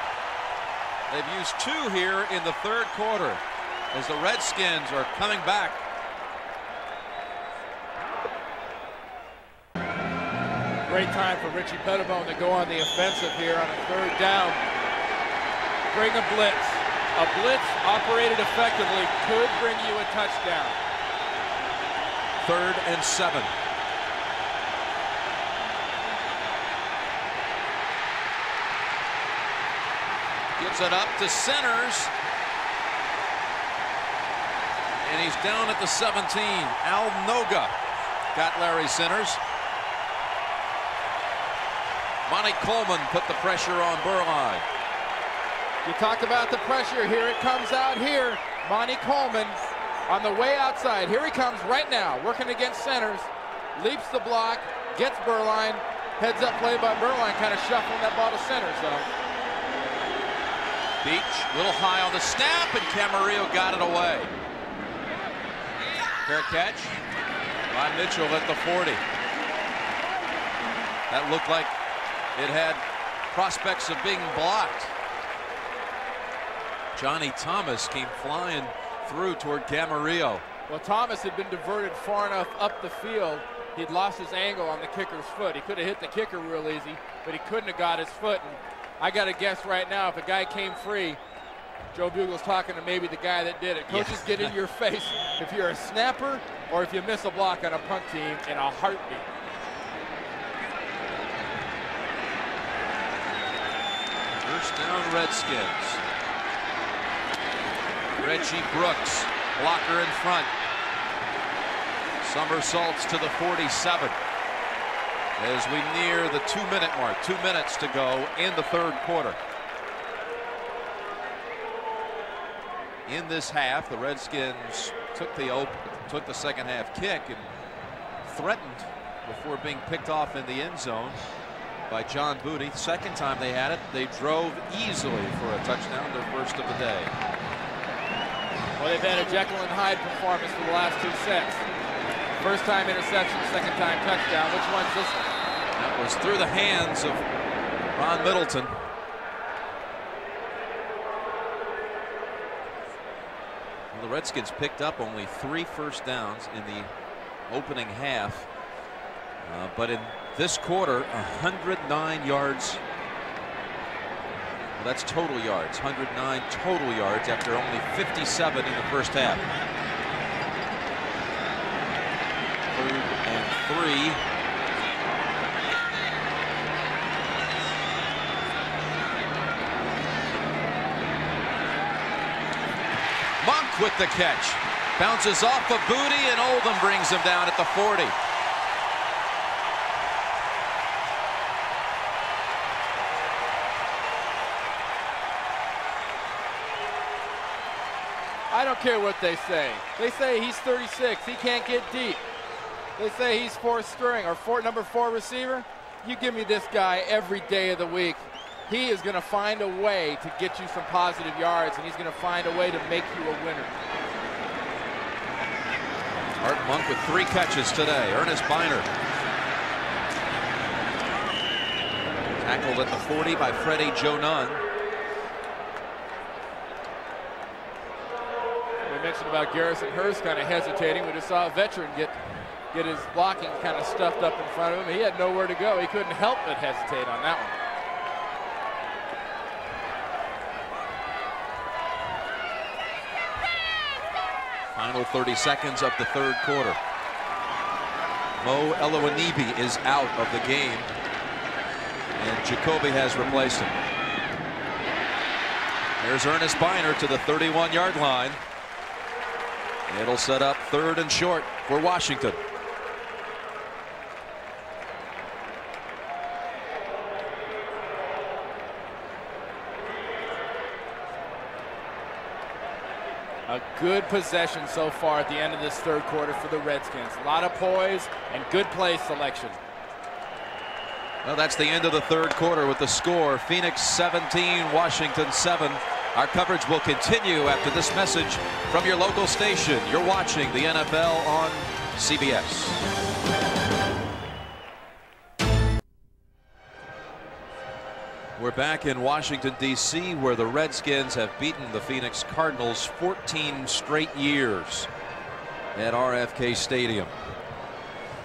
They've used two here in the third quarter as the Redskins are coming back. Great time for Richie Petitbon to go on the offensive here on a third down. Bring a blitz. A blitz operated effectively could bring you a touchdown. Third and seven. Gives it up to Centers. And he's down at the 17. Al Noga got Larry Centers. Monte Coleman put the pressure on Beuerlein. You talk about the pressure. Here it comes out here. Monte Coleman on the way outside. Here he comes right now, working against Centers. Leaps the block, gets Beuerlein. Heads up play by Beuerlein, kind of shuffling that ball to center. So Beach, little high on the snap, and Camarillo got it away. Fair catch by Mitchell at the 40. That looked like it had prospects of being blocked. Johnny Thomas came flying through toward Camarillo. Well, Thomas had been diverted far enough up the field. He'd lost his angle on the kicker's foot. He could have hit the kicker real easy, but he couldn't have got his foot. And I got to guess right now, if a guy came free, Joe Bugel's talking to maybe the guy that did it. Coaches Yeah. get in your face if you're a snapper or if you miss a block on a punt team in a heartbeat. First down, Redskins. Reggie Brooks, blocker in front. Somersaults to the 47. As we near the two minute mark, two minutes to go in the third quarter. In this half, the Redskins took the op- took the second half kick and threatened before being picked off in the end zone by John Booty. Second time they had it, they drove easily for a touchdown, their first of the day. Well, they've had a Jekyll and Hyde performance for the last two sets. First time interception, second time touchdown. Which one's this one? That was through the hands of Ron Middleton. Well, the Redskins picked up only three first downs in the opening half. Uh, but in this quarter, 109 yards. Well, that's total yards. 109 total yards after only 57 in the first half. Third and three. Monk with the catch. Bounces off of Booty and Oldham brings him down at the 40. Don't care what they say. They say he's 36. He can't get deep. They say he's fourth string or four, number four receiver. You give me this guy every day of the week. He is going to find a way to get you some positive yards, and he's going to find a way to make you a winner. Art Monk with three catches today. Ernest Byner. Tackled at the 40 by Freddie Joe We mentioned about Garrison Hearst kind of hesitating. We just saw a veteran get get his blocking kind of stuffed up in front of him. He had nowhere to go. He couldn't help but hesitate on that one. Final 30 seconds of the third quarter. Mo Elewonibi is out of the game. And Jacoby has replaced him. There's Ernest Byner to the 31 yard line. It'll set up third and short for Washington. A good possession so far at the end of this third quarter for the Redskins. A lot of poise and good play selection. Well, that's the end of the third quarter with the score Phoenix 17, Washington 7. Our coverage will continue after this message from your local station. You're watching the NFL on CBS. We're back in Washington, D.C., where the Redskins have beaten the Phoenix Cardinals 14 straight years at RFK Stadium.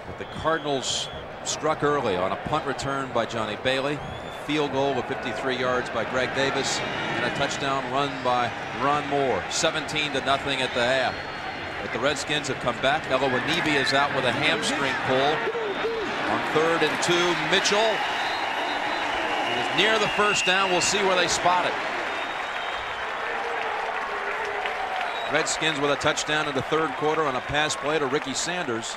But the Cardinals struck early on a punt return by Johnny Bailey, a field goal with 53 yards by Greg Davis, and a touchdown run by Ron Moore. 17 to nothing at the half. But the Redskins have come back. Elewonibi is out with a hamstring pull. On third and two, Mitchell is near the first down. We'll see where they spot it. Redskins with a touchdown in the third quarter on a pass play to Ricky Sanders.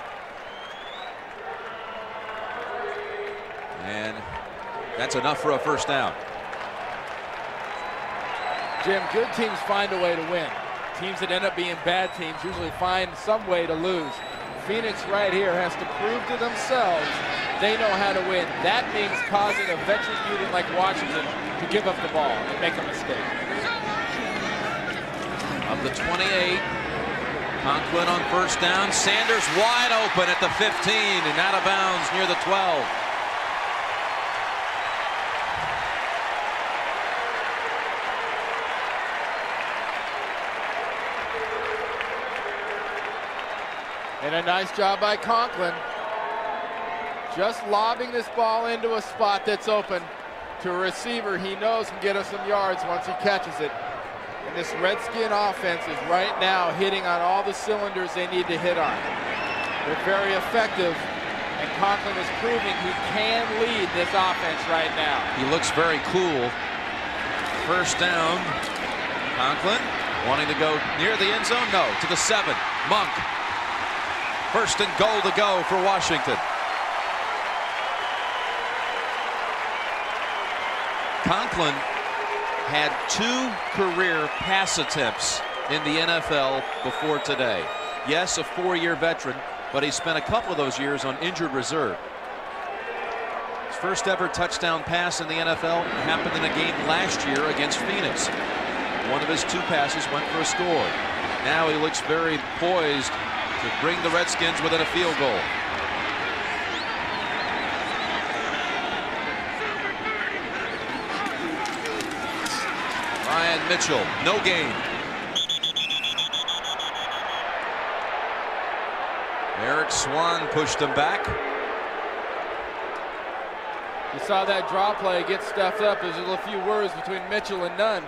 And that's enough for a first down. Jim, good teams find a way to win. Teams that end up being bad teams usually find some way to lose. Phoenix right here has to prove to themselves they know how to win. That means causing a veteran unit like Washington to give up the ball and make a mistake. Of the 28, Conklin on first down. Sanders wide open at the 15 and out of bounds near the 12. And a nice job by Conklin. Just lobbing this ball into a spot that's open to a receiver he knows can get us some yards once he catches it. And this Redskin offense is right now hitting on all the cylinders they need to hit on. They're very effective, and Conklin is proving he can lead this offense right now. He looks very cool. First down. Conklin wanting to go near the end zone? No, to the seven. Monk. First and goal to go for Washington. Conklin had two career pass attempts in the NFL before today. Yes, a four-year veteran, but he spent a couple of those years on injured reserve. His first ever touchdown pass in the NFL happened in a game last year against Phoenix. One of his two passes went for a score. Now he looks very poised to bring the Redskins within a field goal. Brian Mitchell, no gain. Eric Swann pushed him back. You saw that draw play get stuffed up. There's a few words between Mitchell and Nunn.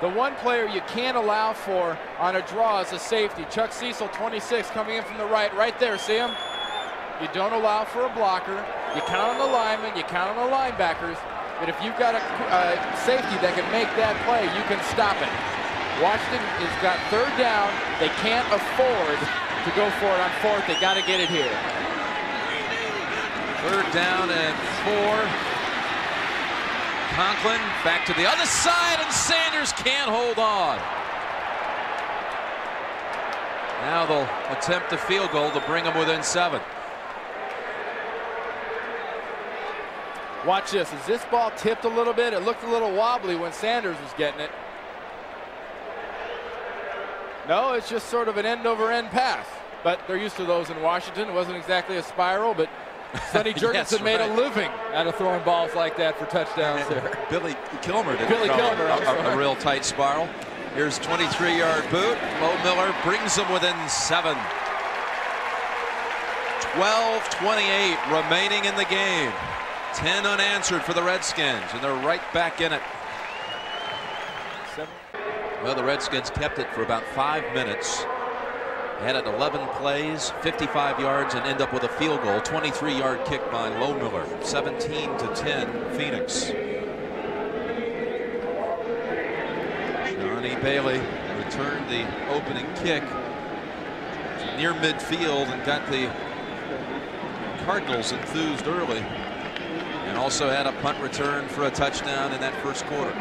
The one player you can't allow for on a draw is a safety. Chuck Cecil, 26, coming in from the right. Right there, see him? You don't allow for a blocker. You count on the linemen. You count on the linebackers. But if you've got a safety that can make that play, you can stop it. Washington has got third down. They can't afford to go for it on fourth. They got to get it here. Third down and four. Conklin back to the other side, and Sanders can't hold on. Now they'll attempt a field goal to bring them within seven. Watch this. Is this ball tipped a little bit? It looked a little wobbly when Sanders was getting it. No, it's just sort of an end over end pass. But they're used to those in Washington. It wasn't exactly a spiral, but Sonny Jurgensen yes, made right. a living out of throwing balls like that for touchdowns there. Billy Kilmer did Billy Kilmer, a, a, a, real tight spiral. Here's 23-yard boot. Lohmiller brings them within seven. 12-28 remaining in the game. 10 unanswered for the Redskins, and they're right back in it. Well, the Redskins kept it for about five minutes. Had it 11 plays, 55 yards, and end up with a field goal. 23-yard kick by Lohmiller. 17 to 10, Phoenix. Johnny Bailey returned the opening kick near midfield and got the Cardinals enthused early and also had a punt return for a touchdown in that first quarter.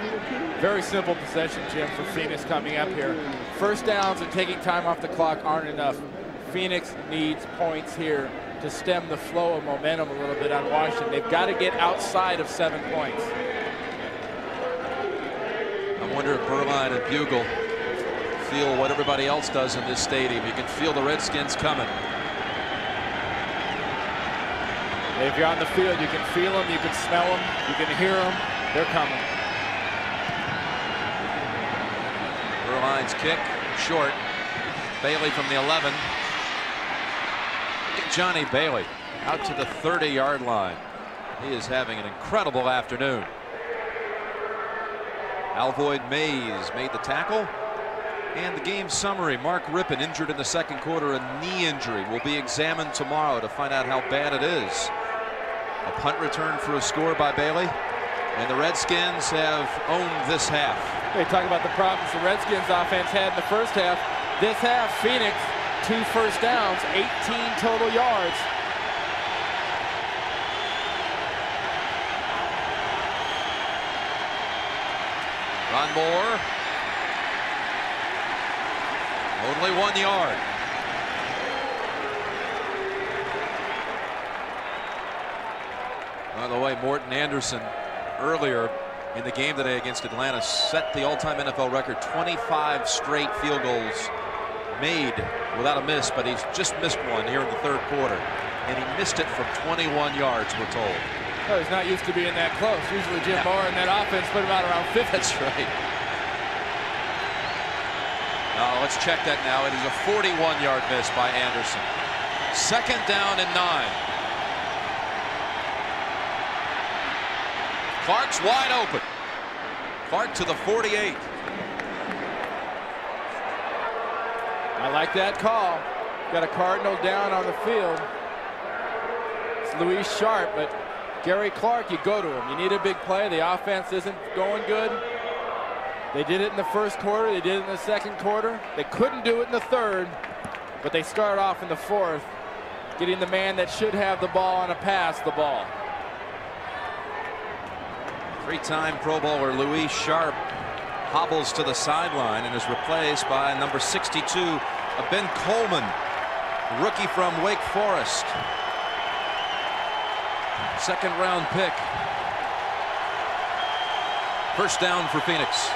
Very simple possession, Jim, for Phoenix coming up here. First downs and taking time off the clock aren't enough. Phoenix needs points here to stem the flow of momentum a little bit on Washington. They've got to get outside of seven points. I wonder if Beuerlein and Bugel feel what everybody else does in this stadium. You can feel the Redskins coming. If you're on the field, you can feel them, you can smell them, you can hear them. They're coming. Beuerlein's kick, short. Bailey from the 11. Johnny Bailey out to the 30-yard line. He is having an incredible afternoon. Alvoid Mays made the tackle. And the game summary, Mark Rypien injured in the second quarter, a knee injury, will be examined tomorrow to find out how bad it is. A punt return for a score by Bailey. And the Redskins have owned this half. They talk about the problems the Redskins offense had in the first half. This half, Phoenix, two first downs, 18 total yards. Ron Moore. Only one yard. By the way, Morten Andersen earlier in the game today against Atlanta set the all-time NFL record 25 straight field goals made without a miss but he's just missed one here in the third quarter and he missed it from 21 yards we're told. Oh, he's not used to being that close. Usually Jim yeah. Moore in that offense put him out around 50. That's right. Now let's check that now. It is a 41-yard miss by Andersen. Second down and nine. Clark's wide open. Clark to the 48. I like that call. Got a Cardinal down on the field. It's Luis Sharpe, but Gary Clark, you go to him. You need a big play. The offense isn't going good. They did it in the first quarter. They did it in the second quarter. They couldn't do it in the third, but they start off in the fourth, getting the man that should have the ball on a pass the ball. Three-time Pro Bowler Louis Sharpe hobbles to the sideline and is replaced by number 62, Ben Coleman, rookie from Wake Forest. Second round pick. First down for Phoenix.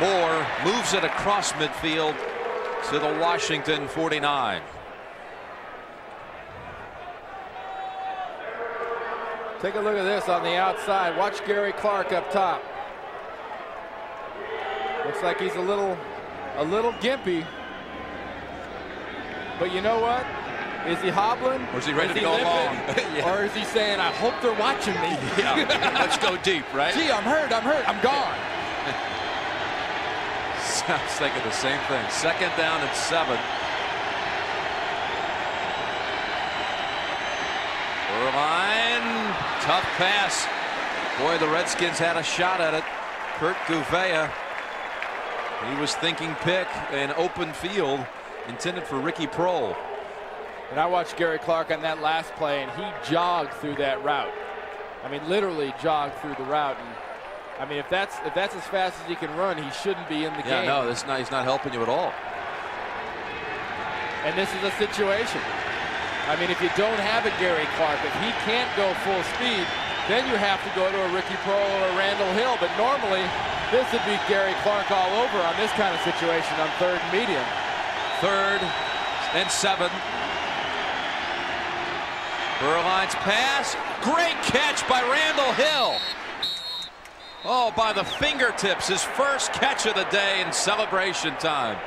Moore moves it across midfield to the Washington 49. Take a look at this on the outside. Watch Gary Clark up top. Looks like he's a little, a little gimpy. But you know what? Is he hobbling? Or is he ready is to go long? yeah. Or is he saying, I hope they're watching me? yeah, let's go deep, right? Gee, I'm hurt, I'm hurt, I'm gone. Was thinking the same thing. Second down and seven. Beuerlein, tough pass. Boy, the Redskins had a shot at it. Kurt Gouveia. He was thinking pick an open field intended for Ricky Proehl. And I watched Gary Clark on that last play, and he jogged through that route. I mean, literally jogged through the route. And I mean, if that's if that's as fast as he can run, he shouldn't be in the yeah, game. no, this not, he's not helping you at all. And this is a situation. I mean, if you don't have a Gary Clark, if he can't go full speed, then you have to go to a Ricky Proehl or a Randall Hill. But normally, this would be Gary Clark all over on this kind of situation on third and medium. Third and seven. Beuerlein's pass. Great catch by Randall Hill. Oh, by the fingertips, his first catch of the day in celebration time.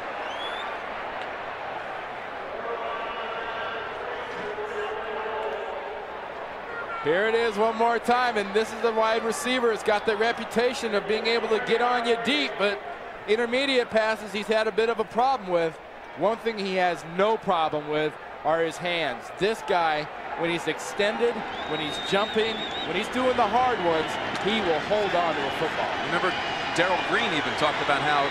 Here it is one more time, and this is the wide receiver. It's got the reputation of being able to get on you deep, but intermediate passes he's had a bit of a problem with. One thing he has no problem with are his hands. This guy, when he's extended, when he's jumping, when he's doing the hard ones, he will hold on to a football. Remember, Darrell Green even talked about how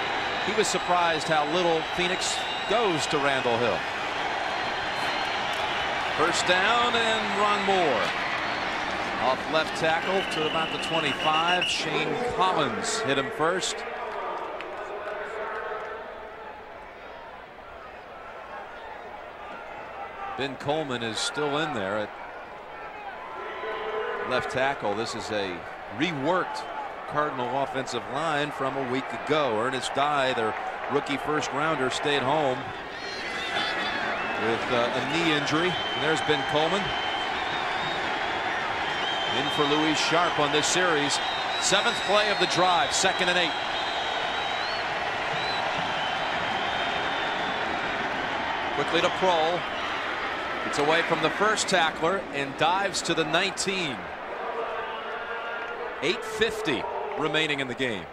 he was surprised how little Phoenix goes to Randall Hill. First down and Ron Moore. Off left tackle to about the 25. Shane Collins hit him first. Ben Coleman is still in there at left tackle. This is a reworked Cardinal offensive line from a week ago. Ernest Dye, their rookie first rounder, stayed home with uh, a knee injury. And there's Ben Coleman. In for Louis Sharpe on this series. Seventh play of the drive, second and eight. Quickly to Proehl. It's away from the first tackler and dives to the 19. 8.50 remaining in the game.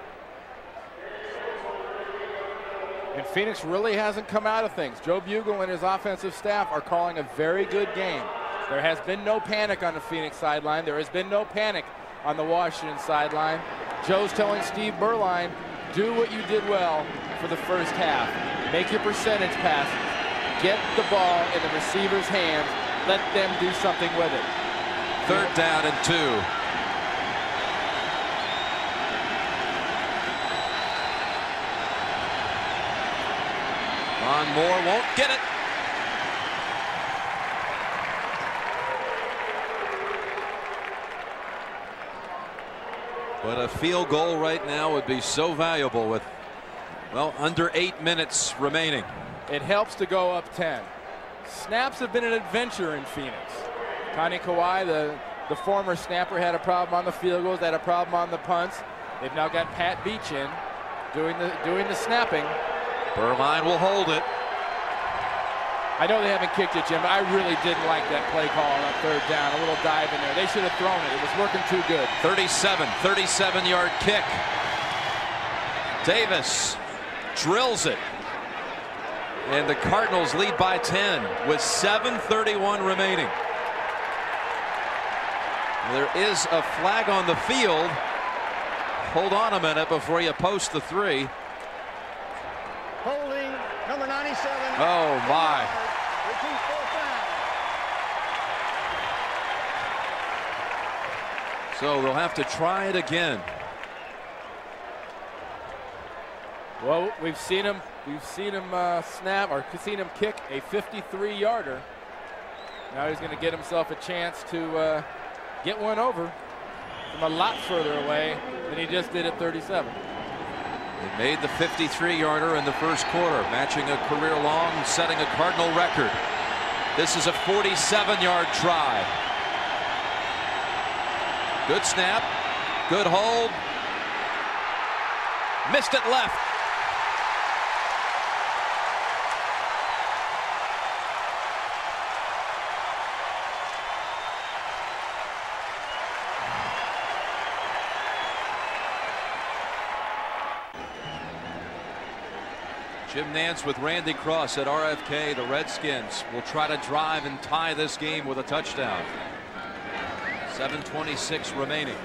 And Phoenix really hasn't come out of things. Joe Bugel and his offensive staff are calling a very good game. There has been no panic on the Phoenix sideline. There has been no panic on the Washington sideline. Joe's telling Steve Beuerlein, do what you did well for the first half. Make your percentage passes. Get the ball in the receiver's hands. Let them do something with it. Third down and two. Ron Moore won't get it. But a field goal right now would be so valuable with, well, under eight minutes remaining. It helps to go up 10. Snaps have been an adventure in Phoenix. Connie Kawhi, the, the former snapper, had a problem on the field goals, had a problem on the punts. They've now got Pat Beach in doing the doing the snapping. Beuerlein will hold it. I know they haven't kicked it, Jim, but I really didn't like that play call on that third down. A little dive in there. They should have thrown it. It was working too good. 37, 37 yard kick. Davis drills it. And the Cardinals lead by 10 with 7.31 remaining. There is a flag on the field. Hold on a minute before you post the three. Holding number 97. Oh, my. Repeat fourth down. So they'll have to try it again. Well, we've seen him. We've seen him uh, snap or seen him kick a 53-yarder. Now he's going to get himself a chance to uh, get one over from a lot further away than he just did at 37. They made the 53-yarder in the first quarter, matching a career long, setting a Cardinal record. This is a 47-yard try. Good snap, good hold. Missed it left. Jim Nantz with Randy Cross at RFK. The Redskins will try to drive and tie this game with a touchdown. 7.26 remaining.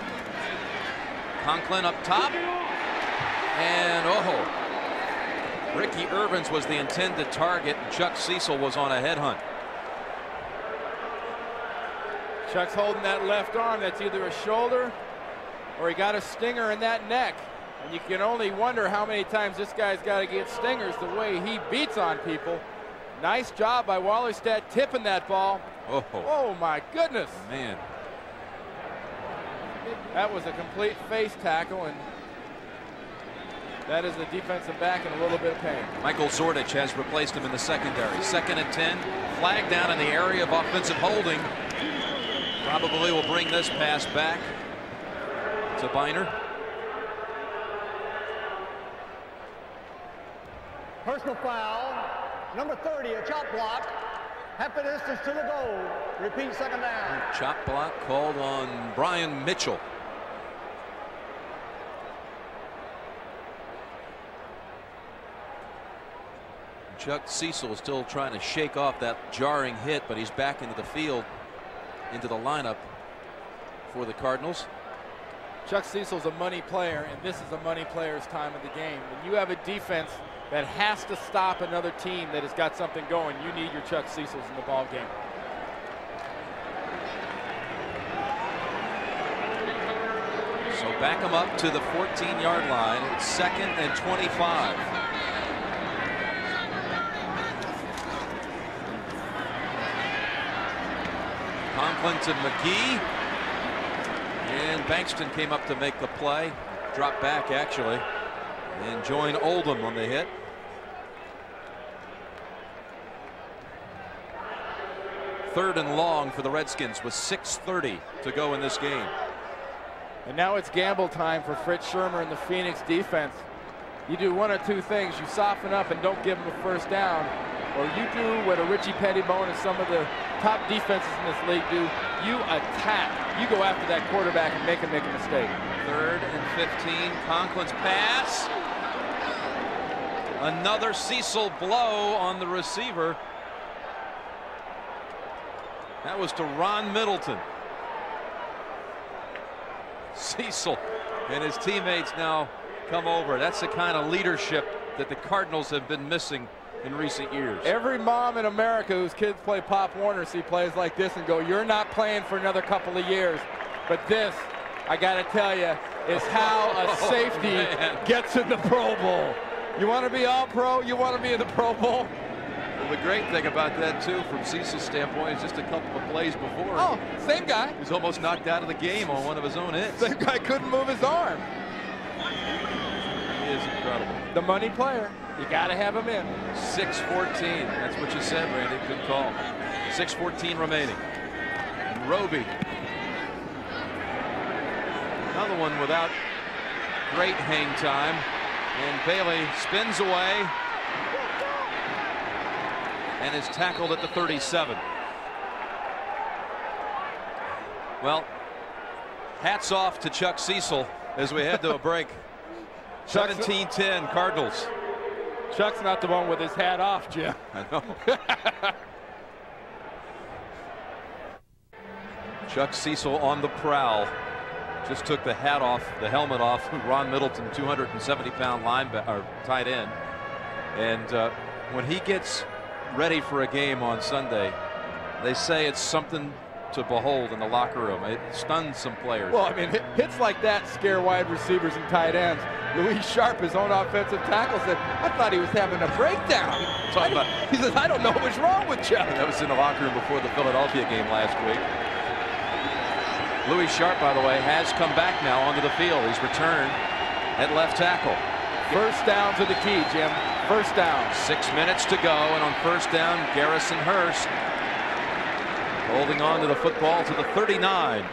Conklin up top. And oh, Ricky Ervins was the intended target. Chuck Cecil was on a headhunt. Chuck's holding that left arm. That's either a shoulder or he got a stinger in that neck. And you can only wonder how many times this guy's got to get stingers the way he beats on people. Nice job by Wallerstedt tipping that ball. Oh, Oh my goodness. man. That was a complete face tackle and that is the defensive back in a little bit of pain. Michael Zordich has replaced him in the secondary. Second and 10. Flag down in the area of offensive holding. Probably will bring this pass back to Byner. Personal foul. Number 30, a chop block. Half a distance to the goal. Repeat second down. Chop block called on Brian Mitchell. Chuck Cecil is still trying to shake off that jarring hit, but he's back into the field, into the lineup for the Cardinals. Chuck Cecil's a money player, and this is a money player's time of the game. When you have a defense that has to stop another team that has got something going, you need your Chuck Cecils in the ball game. So back him up to the 14-yard line. Second and 25. Conklin to McGee. And Bankston came up to make the play. Dropped back, actually. And join Oldham on the hit. Third and long for the Redskins with 6.30 to go in this game. And now it's gamble time for Fritz Shurmur and the Phoenix defense. You do one or two things. You soften up and don't give them a first down. Or you do what a Richie Petitbon and some of the top defenses in this league do. You attack. You go after that quarterback and make him make a mistake. Third and 15. Conklin's pass. Another Cecil blow on the receiver. That was to Ron Middleton. Cecil and his teammates now come over. That's the kind of leadership that the Cardinals have been missing in recent years. Every mom in America whose kids play Pop Warner see plays like this and go, you're not playing for another couple of years. But this, I got to tell you, is how a Oh, safety man. gets in the Pro Bowl. You want to be all pro? You want to be in the Pro Bowl? Well, the great thing about that, too, from Cecil's standpoint, is just a couple of plays before. Oh, same guy. He was almost knocked out of the game on one of his own hits. Same guy couldn't move his arm. He is incredible. The money player. You got to have him in. 6-14. That's what you said, Randy. Good call. 6-14 remaining. And Roby. Another one without great hang time. And Bailey spins away and is tackled at the 37. Well, hats off to Chuck Cecil as we head to a break. Chuck's- 17-10 Cardinals. Chuck's not the one with his hat off, Jim. I know. Chuck Cecil on the prowl. Just took the hat off, the helmet off. Ron Middleton, 270 pound linebacker, or tight end. And uh, when he gets ready for a game on Sunday, they say it's something to behold in the locker room. It stuns some players. Well, I mean, hits like that scare wide receivers and tight ends. Louis Sharpe, his own offensive tackle, said, I thought he was having a breakdown. Talking about- he says, I don't know what's wrong with Chuck. That was in the locker room before the Philadelphia game last week. Louis Sharpe, by the way, has come back now onto the field. He's returned at left tackle. First down to the key, Jim. First down. Six minutes to go, and on first down, Garrison Hearst holding on to the football to the 39.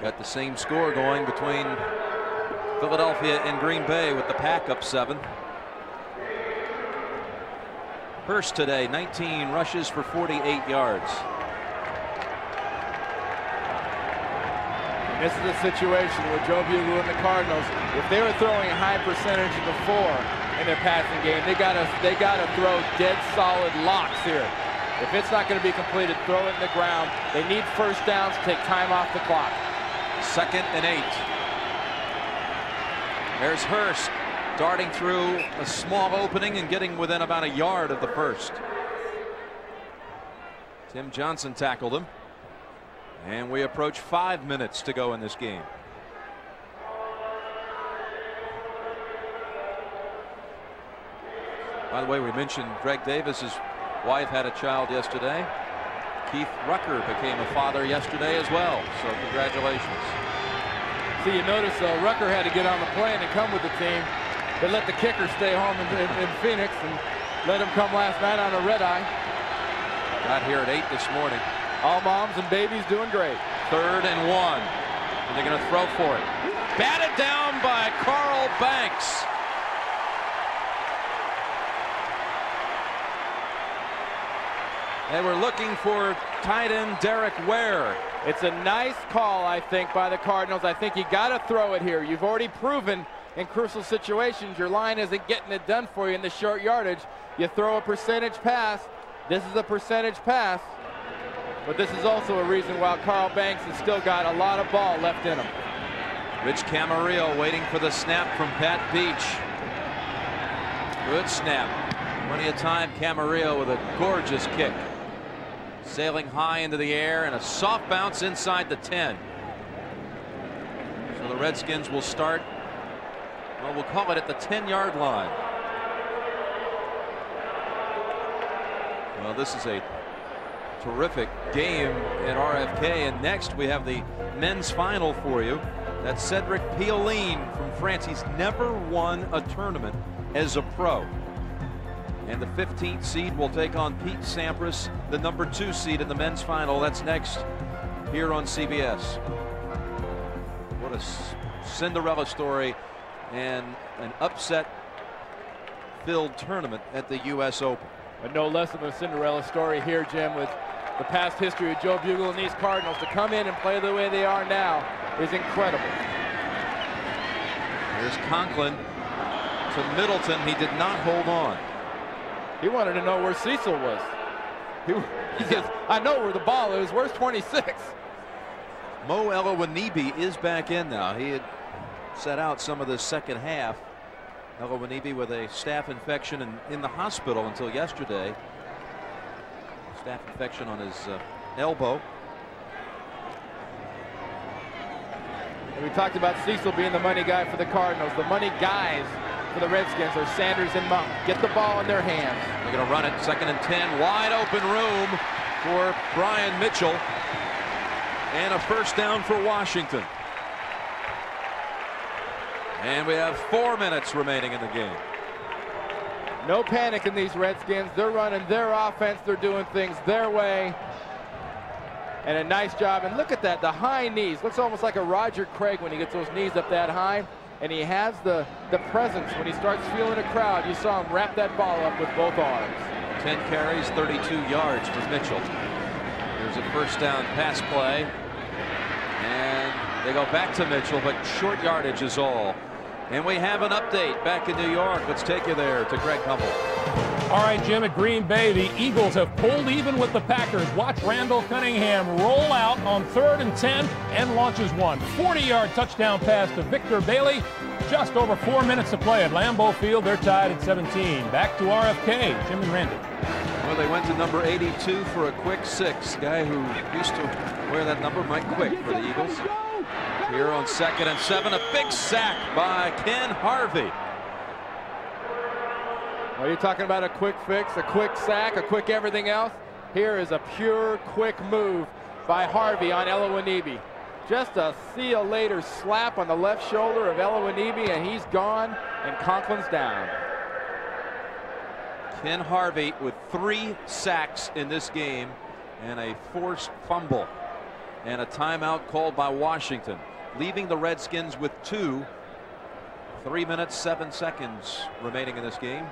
Got the same score going between Philadelphia and Green Bay with the pack up seven. Hearst today, 19 rushes for 48 yards. This is a situation where Joe Bugel and the Cardinals, if they were throwing a high percentage of the four in their passing game, they gotta they gotta throw dead solid locks here. If it's not going to be completed, throw it in the ground. They need first downs, take time off the clock. Second and eight. There's Hearst darting through a small opening and getting within about a yard of the first. Tim Johnson tackled him. And we approach five minutes to go in this game. By the way, we mentioned Greg Davis's wife had a child yesterday. Keith Rucker became a father yesterday as well. So congratulations. See, you notice uh, Rucker had to get on the plane and come with the team. They let the kicker stay home in, in, in Phoenix and let him come last night on a red eye. Got here at 8 this morning. All moms and babies doing great. Third and one. And they're going to throw for it. Batted down by Carl Banks. They were looking for tight end Derek Ware. It's a nice call, I think, by the Cardinals. I think you got to throw it here. You've already proven in crucial situations your line isn't getting it done for you in the short yardage. You throw a percentage pass. This is a percentage pass. But this is also a reason why Carl Banks has still got a lot of ball left in him. Rich Camarillo waiting for the snap from Pat Beach. Good snap. Plenty of time. Camarillo with a gorgeous kick. Sailing high into the air and a soft bounce inside the 10. So the Redskins will start, well, we'll call it at the 10 yard line. Well, this is a terrific game at RFK. And next we have the men's final for you. That's Cedric Pioline from France. He's never won a tournament as a pro. And the 15th seed will take on Pete Sampras, the number two seed in the men's final. That's next here on CBS. What a Cinderella story and an upset filled tournament at the U.S. Open. But no less than a Cinderella story here, Jim, with the past history of Joe Bugel and these Cardinals to come in and play the way they are now is incredible. Here's Conklin to Middleton. He did not hold on. He wanted to know where Cecil was. He, he says, I know where the ball is. Where's 26? Mo Elewonibi is back in now. He had set out some of the second half. Elewonibi with a staph infection and in the hospital until yesterday. Staph infection on his uh, elbow. we talked about Cecil being the money guy for the Cardinals. The money guys for the Redskins are Sanders and Monk. Get the ball in their hands. They're going to run it second and 10. Wide open room for Brian Mitchell. And a first down for Washington. And we have four minutes remaining in the game. No panic in these Redskins. They're running their offense. They're doing things their way. And a nice job. And look at that, the high knees. Looks almost like a Roger Craig when he gets those knees up that high. And he has the, the presence when he starts feeling a crowd. You saw him wrap that ball up with both arms. 10 carries, 32 yards for Mitchell. There's a first down pass play. And they go back to Mitchell, but short yardage is all. And we have an update back in New York. Let's take you there to Greg Gumbel. All right, Jim, at Green Bay, the Eagles have pulled even with the Packers. Watch Randall Cunningham roll out on third and 10 and launches one 40-yard touchdown pass to Victor Bailey. Just over four minutes to play at Lambeau Field. They're tied at 17. Back to RFK, Jim and Randy. Well, they went to number 82 for a quick six. Guy who used to wear that number, Mike Quick, for the Eagles. Here on second and seven, a big sack by Ken Harvey. Are you talking about a quick fix, a quick sack, a quick everything else? Here is a pure quick move by Harvey on Elewonibi. Just a see you later slap on the left shoulder of Elewonibi, and he's gone, and Conklin's down. Ken Harvey with three sacks in this game and a forced fumble and a timeout called by Washington, leaving the Redskins with two. Three minutes, seven seconds remaining in this game.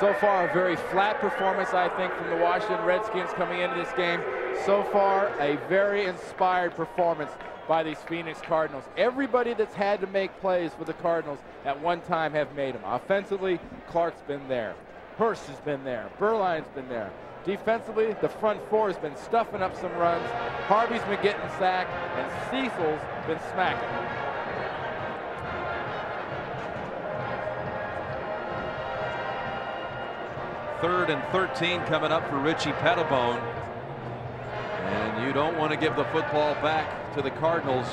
So far, a very flat performance, I think, from the Washington Redskins coming into this game. So far, a very inspired performance by these Phoenix Cardinals. Everybody that's had to make plays for the Cardinals at one time have made them. Offensively, Clark's been there. Hearst has been there. Beuerlein's been there. Defensively, the front four has been stuffing up some runs. Harvey's been getting sacked, and Cecil's been smacking. Third and 13 coming up for Richie Petitbon. And you don't want to give the football back to the Cardinals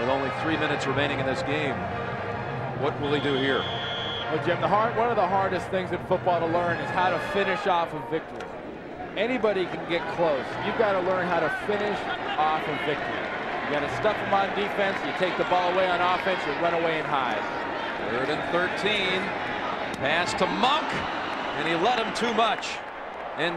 with only three minutes remaining in this game. What will he do here? Well, Jim, the hard, one of the hardest things in football to learn is how to finish off a victory. Anybody can get close. You've got to learn how to finish off a victory. You got to stuff them on defense. You take the ball away on offense. You run away and hide. Third and 13. Pass to Monk and he let him too much. And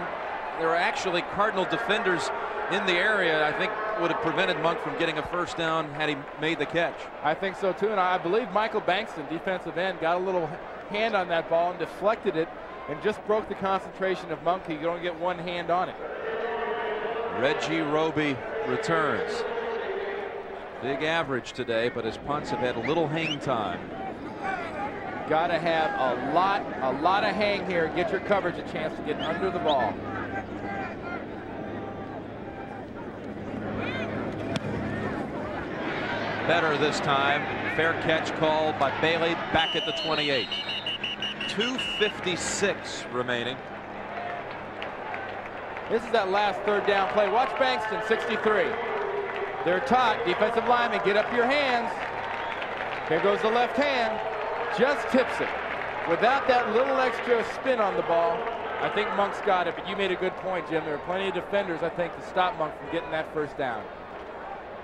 there are actually Cardinal defenders in the area I think would have prevented Monk from getting a first down had he made the catch. I think so too, and I believe Michael Bankston, defensive end, got a little hand on that ball and deflected it and just broke the concentration of Monkey. You don't get one hand on it. Reggie Roby returns. Big average today, but his punts have had little hang time. Got to have a lot, a lot of hang here get your coverage a chance to get under the ball. Better this time. Fair catch called by Bailey back at the 28. 256 remaining. This is that last third down play. Watch Bankston, 63. They're taught, defensive lineman, get up your hands. There goes the left hand. Just tips it. Without that little extra spin on the ball, I think Monk's got it, but you made a good point, Jim. There are plenty of defenders, I think, to stop Monk from getting that first down.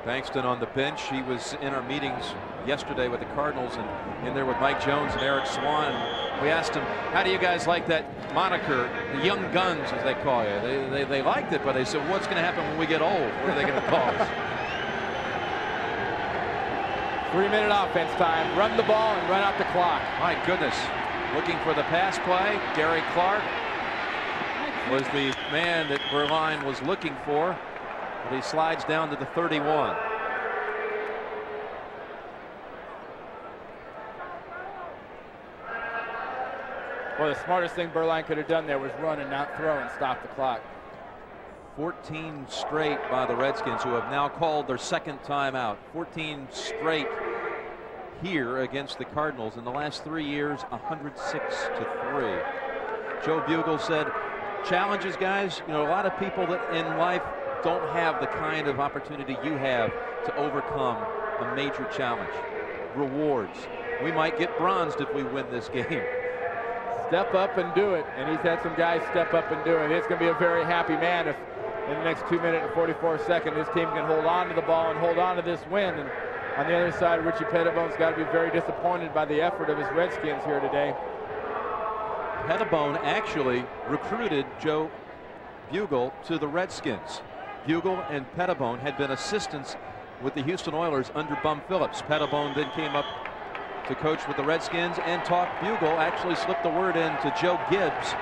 Bankston on the bench. He was in our meetings yesterday with the Cardinals and in there with Mike Jones and Eric Swann. We asked him, how do you guys like that moniker, the young guns, as they call you? They, they, they liked it, but they said, what's going to happen when we get old? What are they going to call us? Three-minute offense time. Run the ball and run out the clock. My goodness. Looking for the pass play. Gary Clark was the man that Beuerlein was looking for. But he slides down to the 31. Well, the smartest thing Beuerlein could have done there was run and not throw and stop the clock. 14 straight by the Redskins, who have now called their second timeout. 14 straight here against the Cardinals. In the last three years, 106 to 3. Joe Bugel said, challenges, guys. You know, a lot of people that in life don't have the kind of opportunity you have to overcome a major challenge. Rewards. We might get bronzed if we win this game. Step up and do it. And he's had some guys step up and do it. He's going to be a very happy man if in the next two minutes and 44 seconds his team can hold on to the ball and hold on to this win. And on the other side, Richie Petitbon's got to be very disappointed by the effort of his Redskins here today. Petitbon actually recruited Joe Bugel to the Redskins. Bugel and Petitbon had been assistants with the Houston Oilers under Bum Phillips. Petitbon then came up to coach with the Redskins and Talk Bugel. Actually slipped the word in to Joe Gibbs.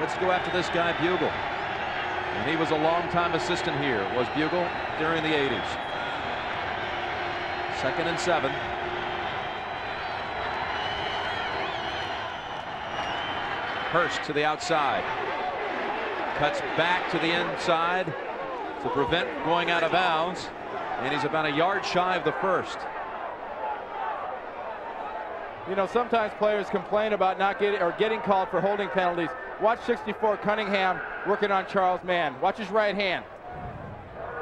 Let's go after this guy, Bugel. And he was a long-time assistant here, was Bugel, during the 80s. Second and seven. Hearst to the outside. Cuts back to the inside to prevent going out of bounds. And he's about a yard shy of the first. You know, sometimes players complain about not getting or getting called for holding penalties. Watch 64 Cunningham working on Charles Mann. Watch his right hand.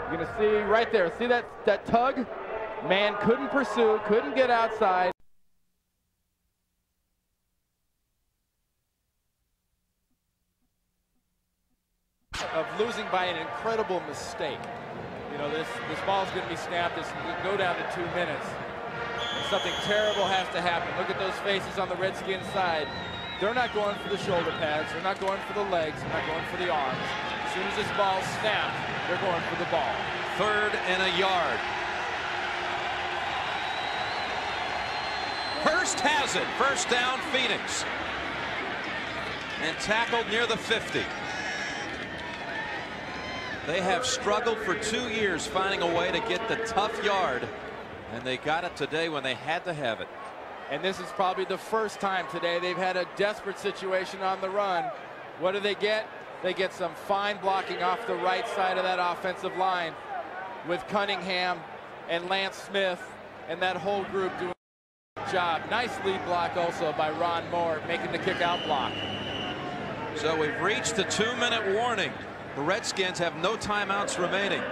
You're going to see right there. See that, that tug? Mann couldn't pursue, couldn't get outside. Of losing by an incredible mistake. You know, this, this ball's going to be snapped. This go down to two minutes. Something terrible has to happen. Look at those faces on the Redskins side. They're not going for the shoulder pads. They're not going for the legs. They're not going for the arms. As soon as this ball snaps, they're going for the ball. Third and a yard. Hearst has it. First down, Phoenix. And tackled near the 50. They have struggled for two years finding a way to get the tough yard. And they got it today when they had to have it. And this is probably the first time today they've had a desperate situation on the run. What do they get? They get some fine blocking off the right side of that offensive line with Cunningham and Lance Smith and that whole group doing a job. Nice lead block also by Ron Moore making the kick out block. So we've reached the two minute warning. The Redskins have no timeouts remaining.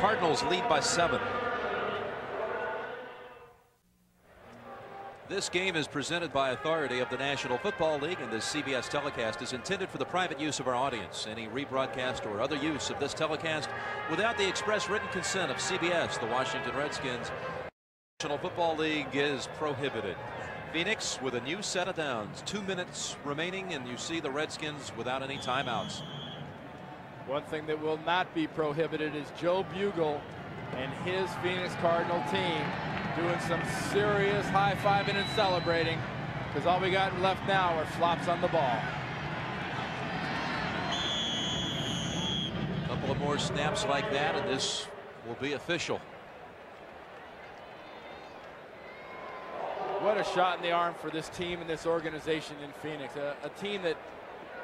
Cardinals lead by seven. This game is presented by authority of the National Football League, and this CBS telecast is intended for the private use of our audience. Any rebroadcast or other use of this telecast without the express written consent of CBS, the Washington Redskins, National Football League is prohibited. Phoenix with a new set of downs. Two minutes remaining, and you see the Redskins without any timeouts. One thing that will not be prohibited is Joe Bugel and his Phoenix Cardinal team doing some serious high-fiving and celebrating because all we got left now are flops on the ball. A couple of more snaps like that, and this will be official. What a shot in the arm for this team and this organization in Phoenix. A, a team that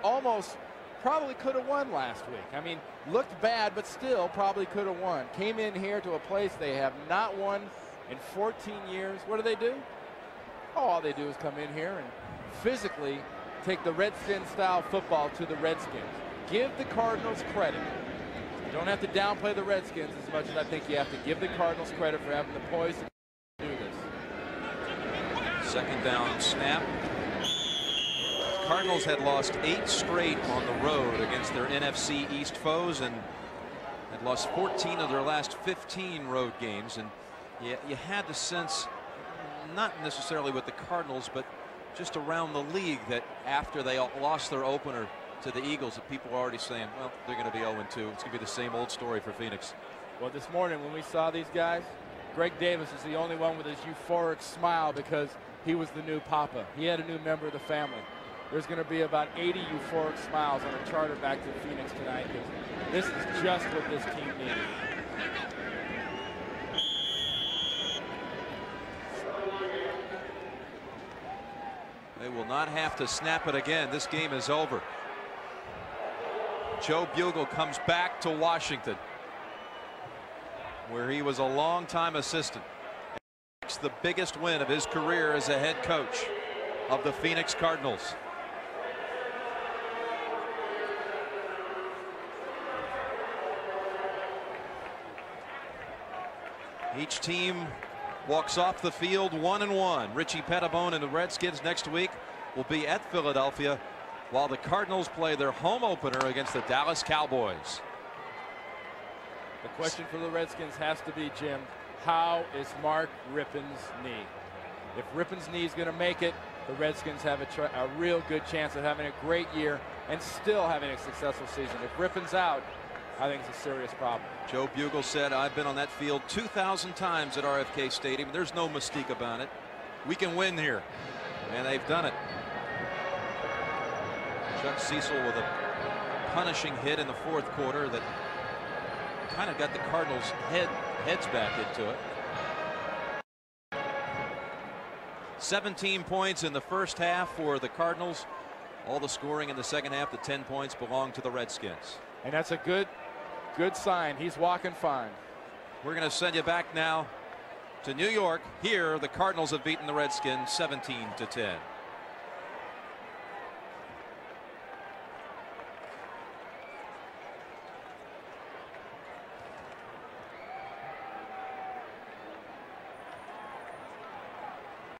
almost probably could have won last week. I mean, looked bad, but still probably could have won. Came in here to a place they have not won in 14 years. What do they do? Oh, all they do is come in here and physically take the Redskin style football to the Redskins. Give the Cardinals credit. You don't have to downplay the Redskins as much as I think you have to give the Cardinals credit for having the poise to do this. Second down snap. Cardinals had lost eight straight on the road against their NFC East foes and had lost 14 of their last 15 road games. And you, you had the sense, not necessarily with the Cardinals, but just around the league that after they lost their opener to the Eagles that people were already saying, well, they're going to be 0-2. It's going to be the same old story for Phoenix. Well, this morning when we saw these guys, Greg Davis is the only one with his euphoric smile because he was the new papa. He had a new member of the family. There's going to be about 80 euphoric smiles on a charter back to Phoenix tonight this is just what this team needed. They will not have to snap it again. This game is over. Joe Bugel comes back to Washington, where he was a long-time assistant. It's the biggest win of his career as a head coach of the Phoenix Cardinals. Each team walks off the field one and one. Richie Petitbon and the Redskins next week will be at Philadelphia while the Cardinals play their home opener against the Dallas Cowboys. The question for the Redskins has to be, Jim, how is Mark Rypien's knee? If Rypien's knee is going to make it, the Redskins have a, a, real good chance of having a great year and still having a successful season. If Rypien's out, I think it's a serious problem. Joe Bugel said, I've been on that field 2,000 times at RFK Stadium. There's no mystique about it. We can win here. And they've done it. Chuck Cecil with a punishing hit in the fourth quarter that kind of got the Cardinals head heads back into it. 17 points in the first half for the Cardinals. All the scoring in the second half, the 10 points belong to the Redskins. And that's a good good sign. He's walking fine. We're going to send you back now to New York. Here, the Cardinals have beaten the Redskins 17 to 10.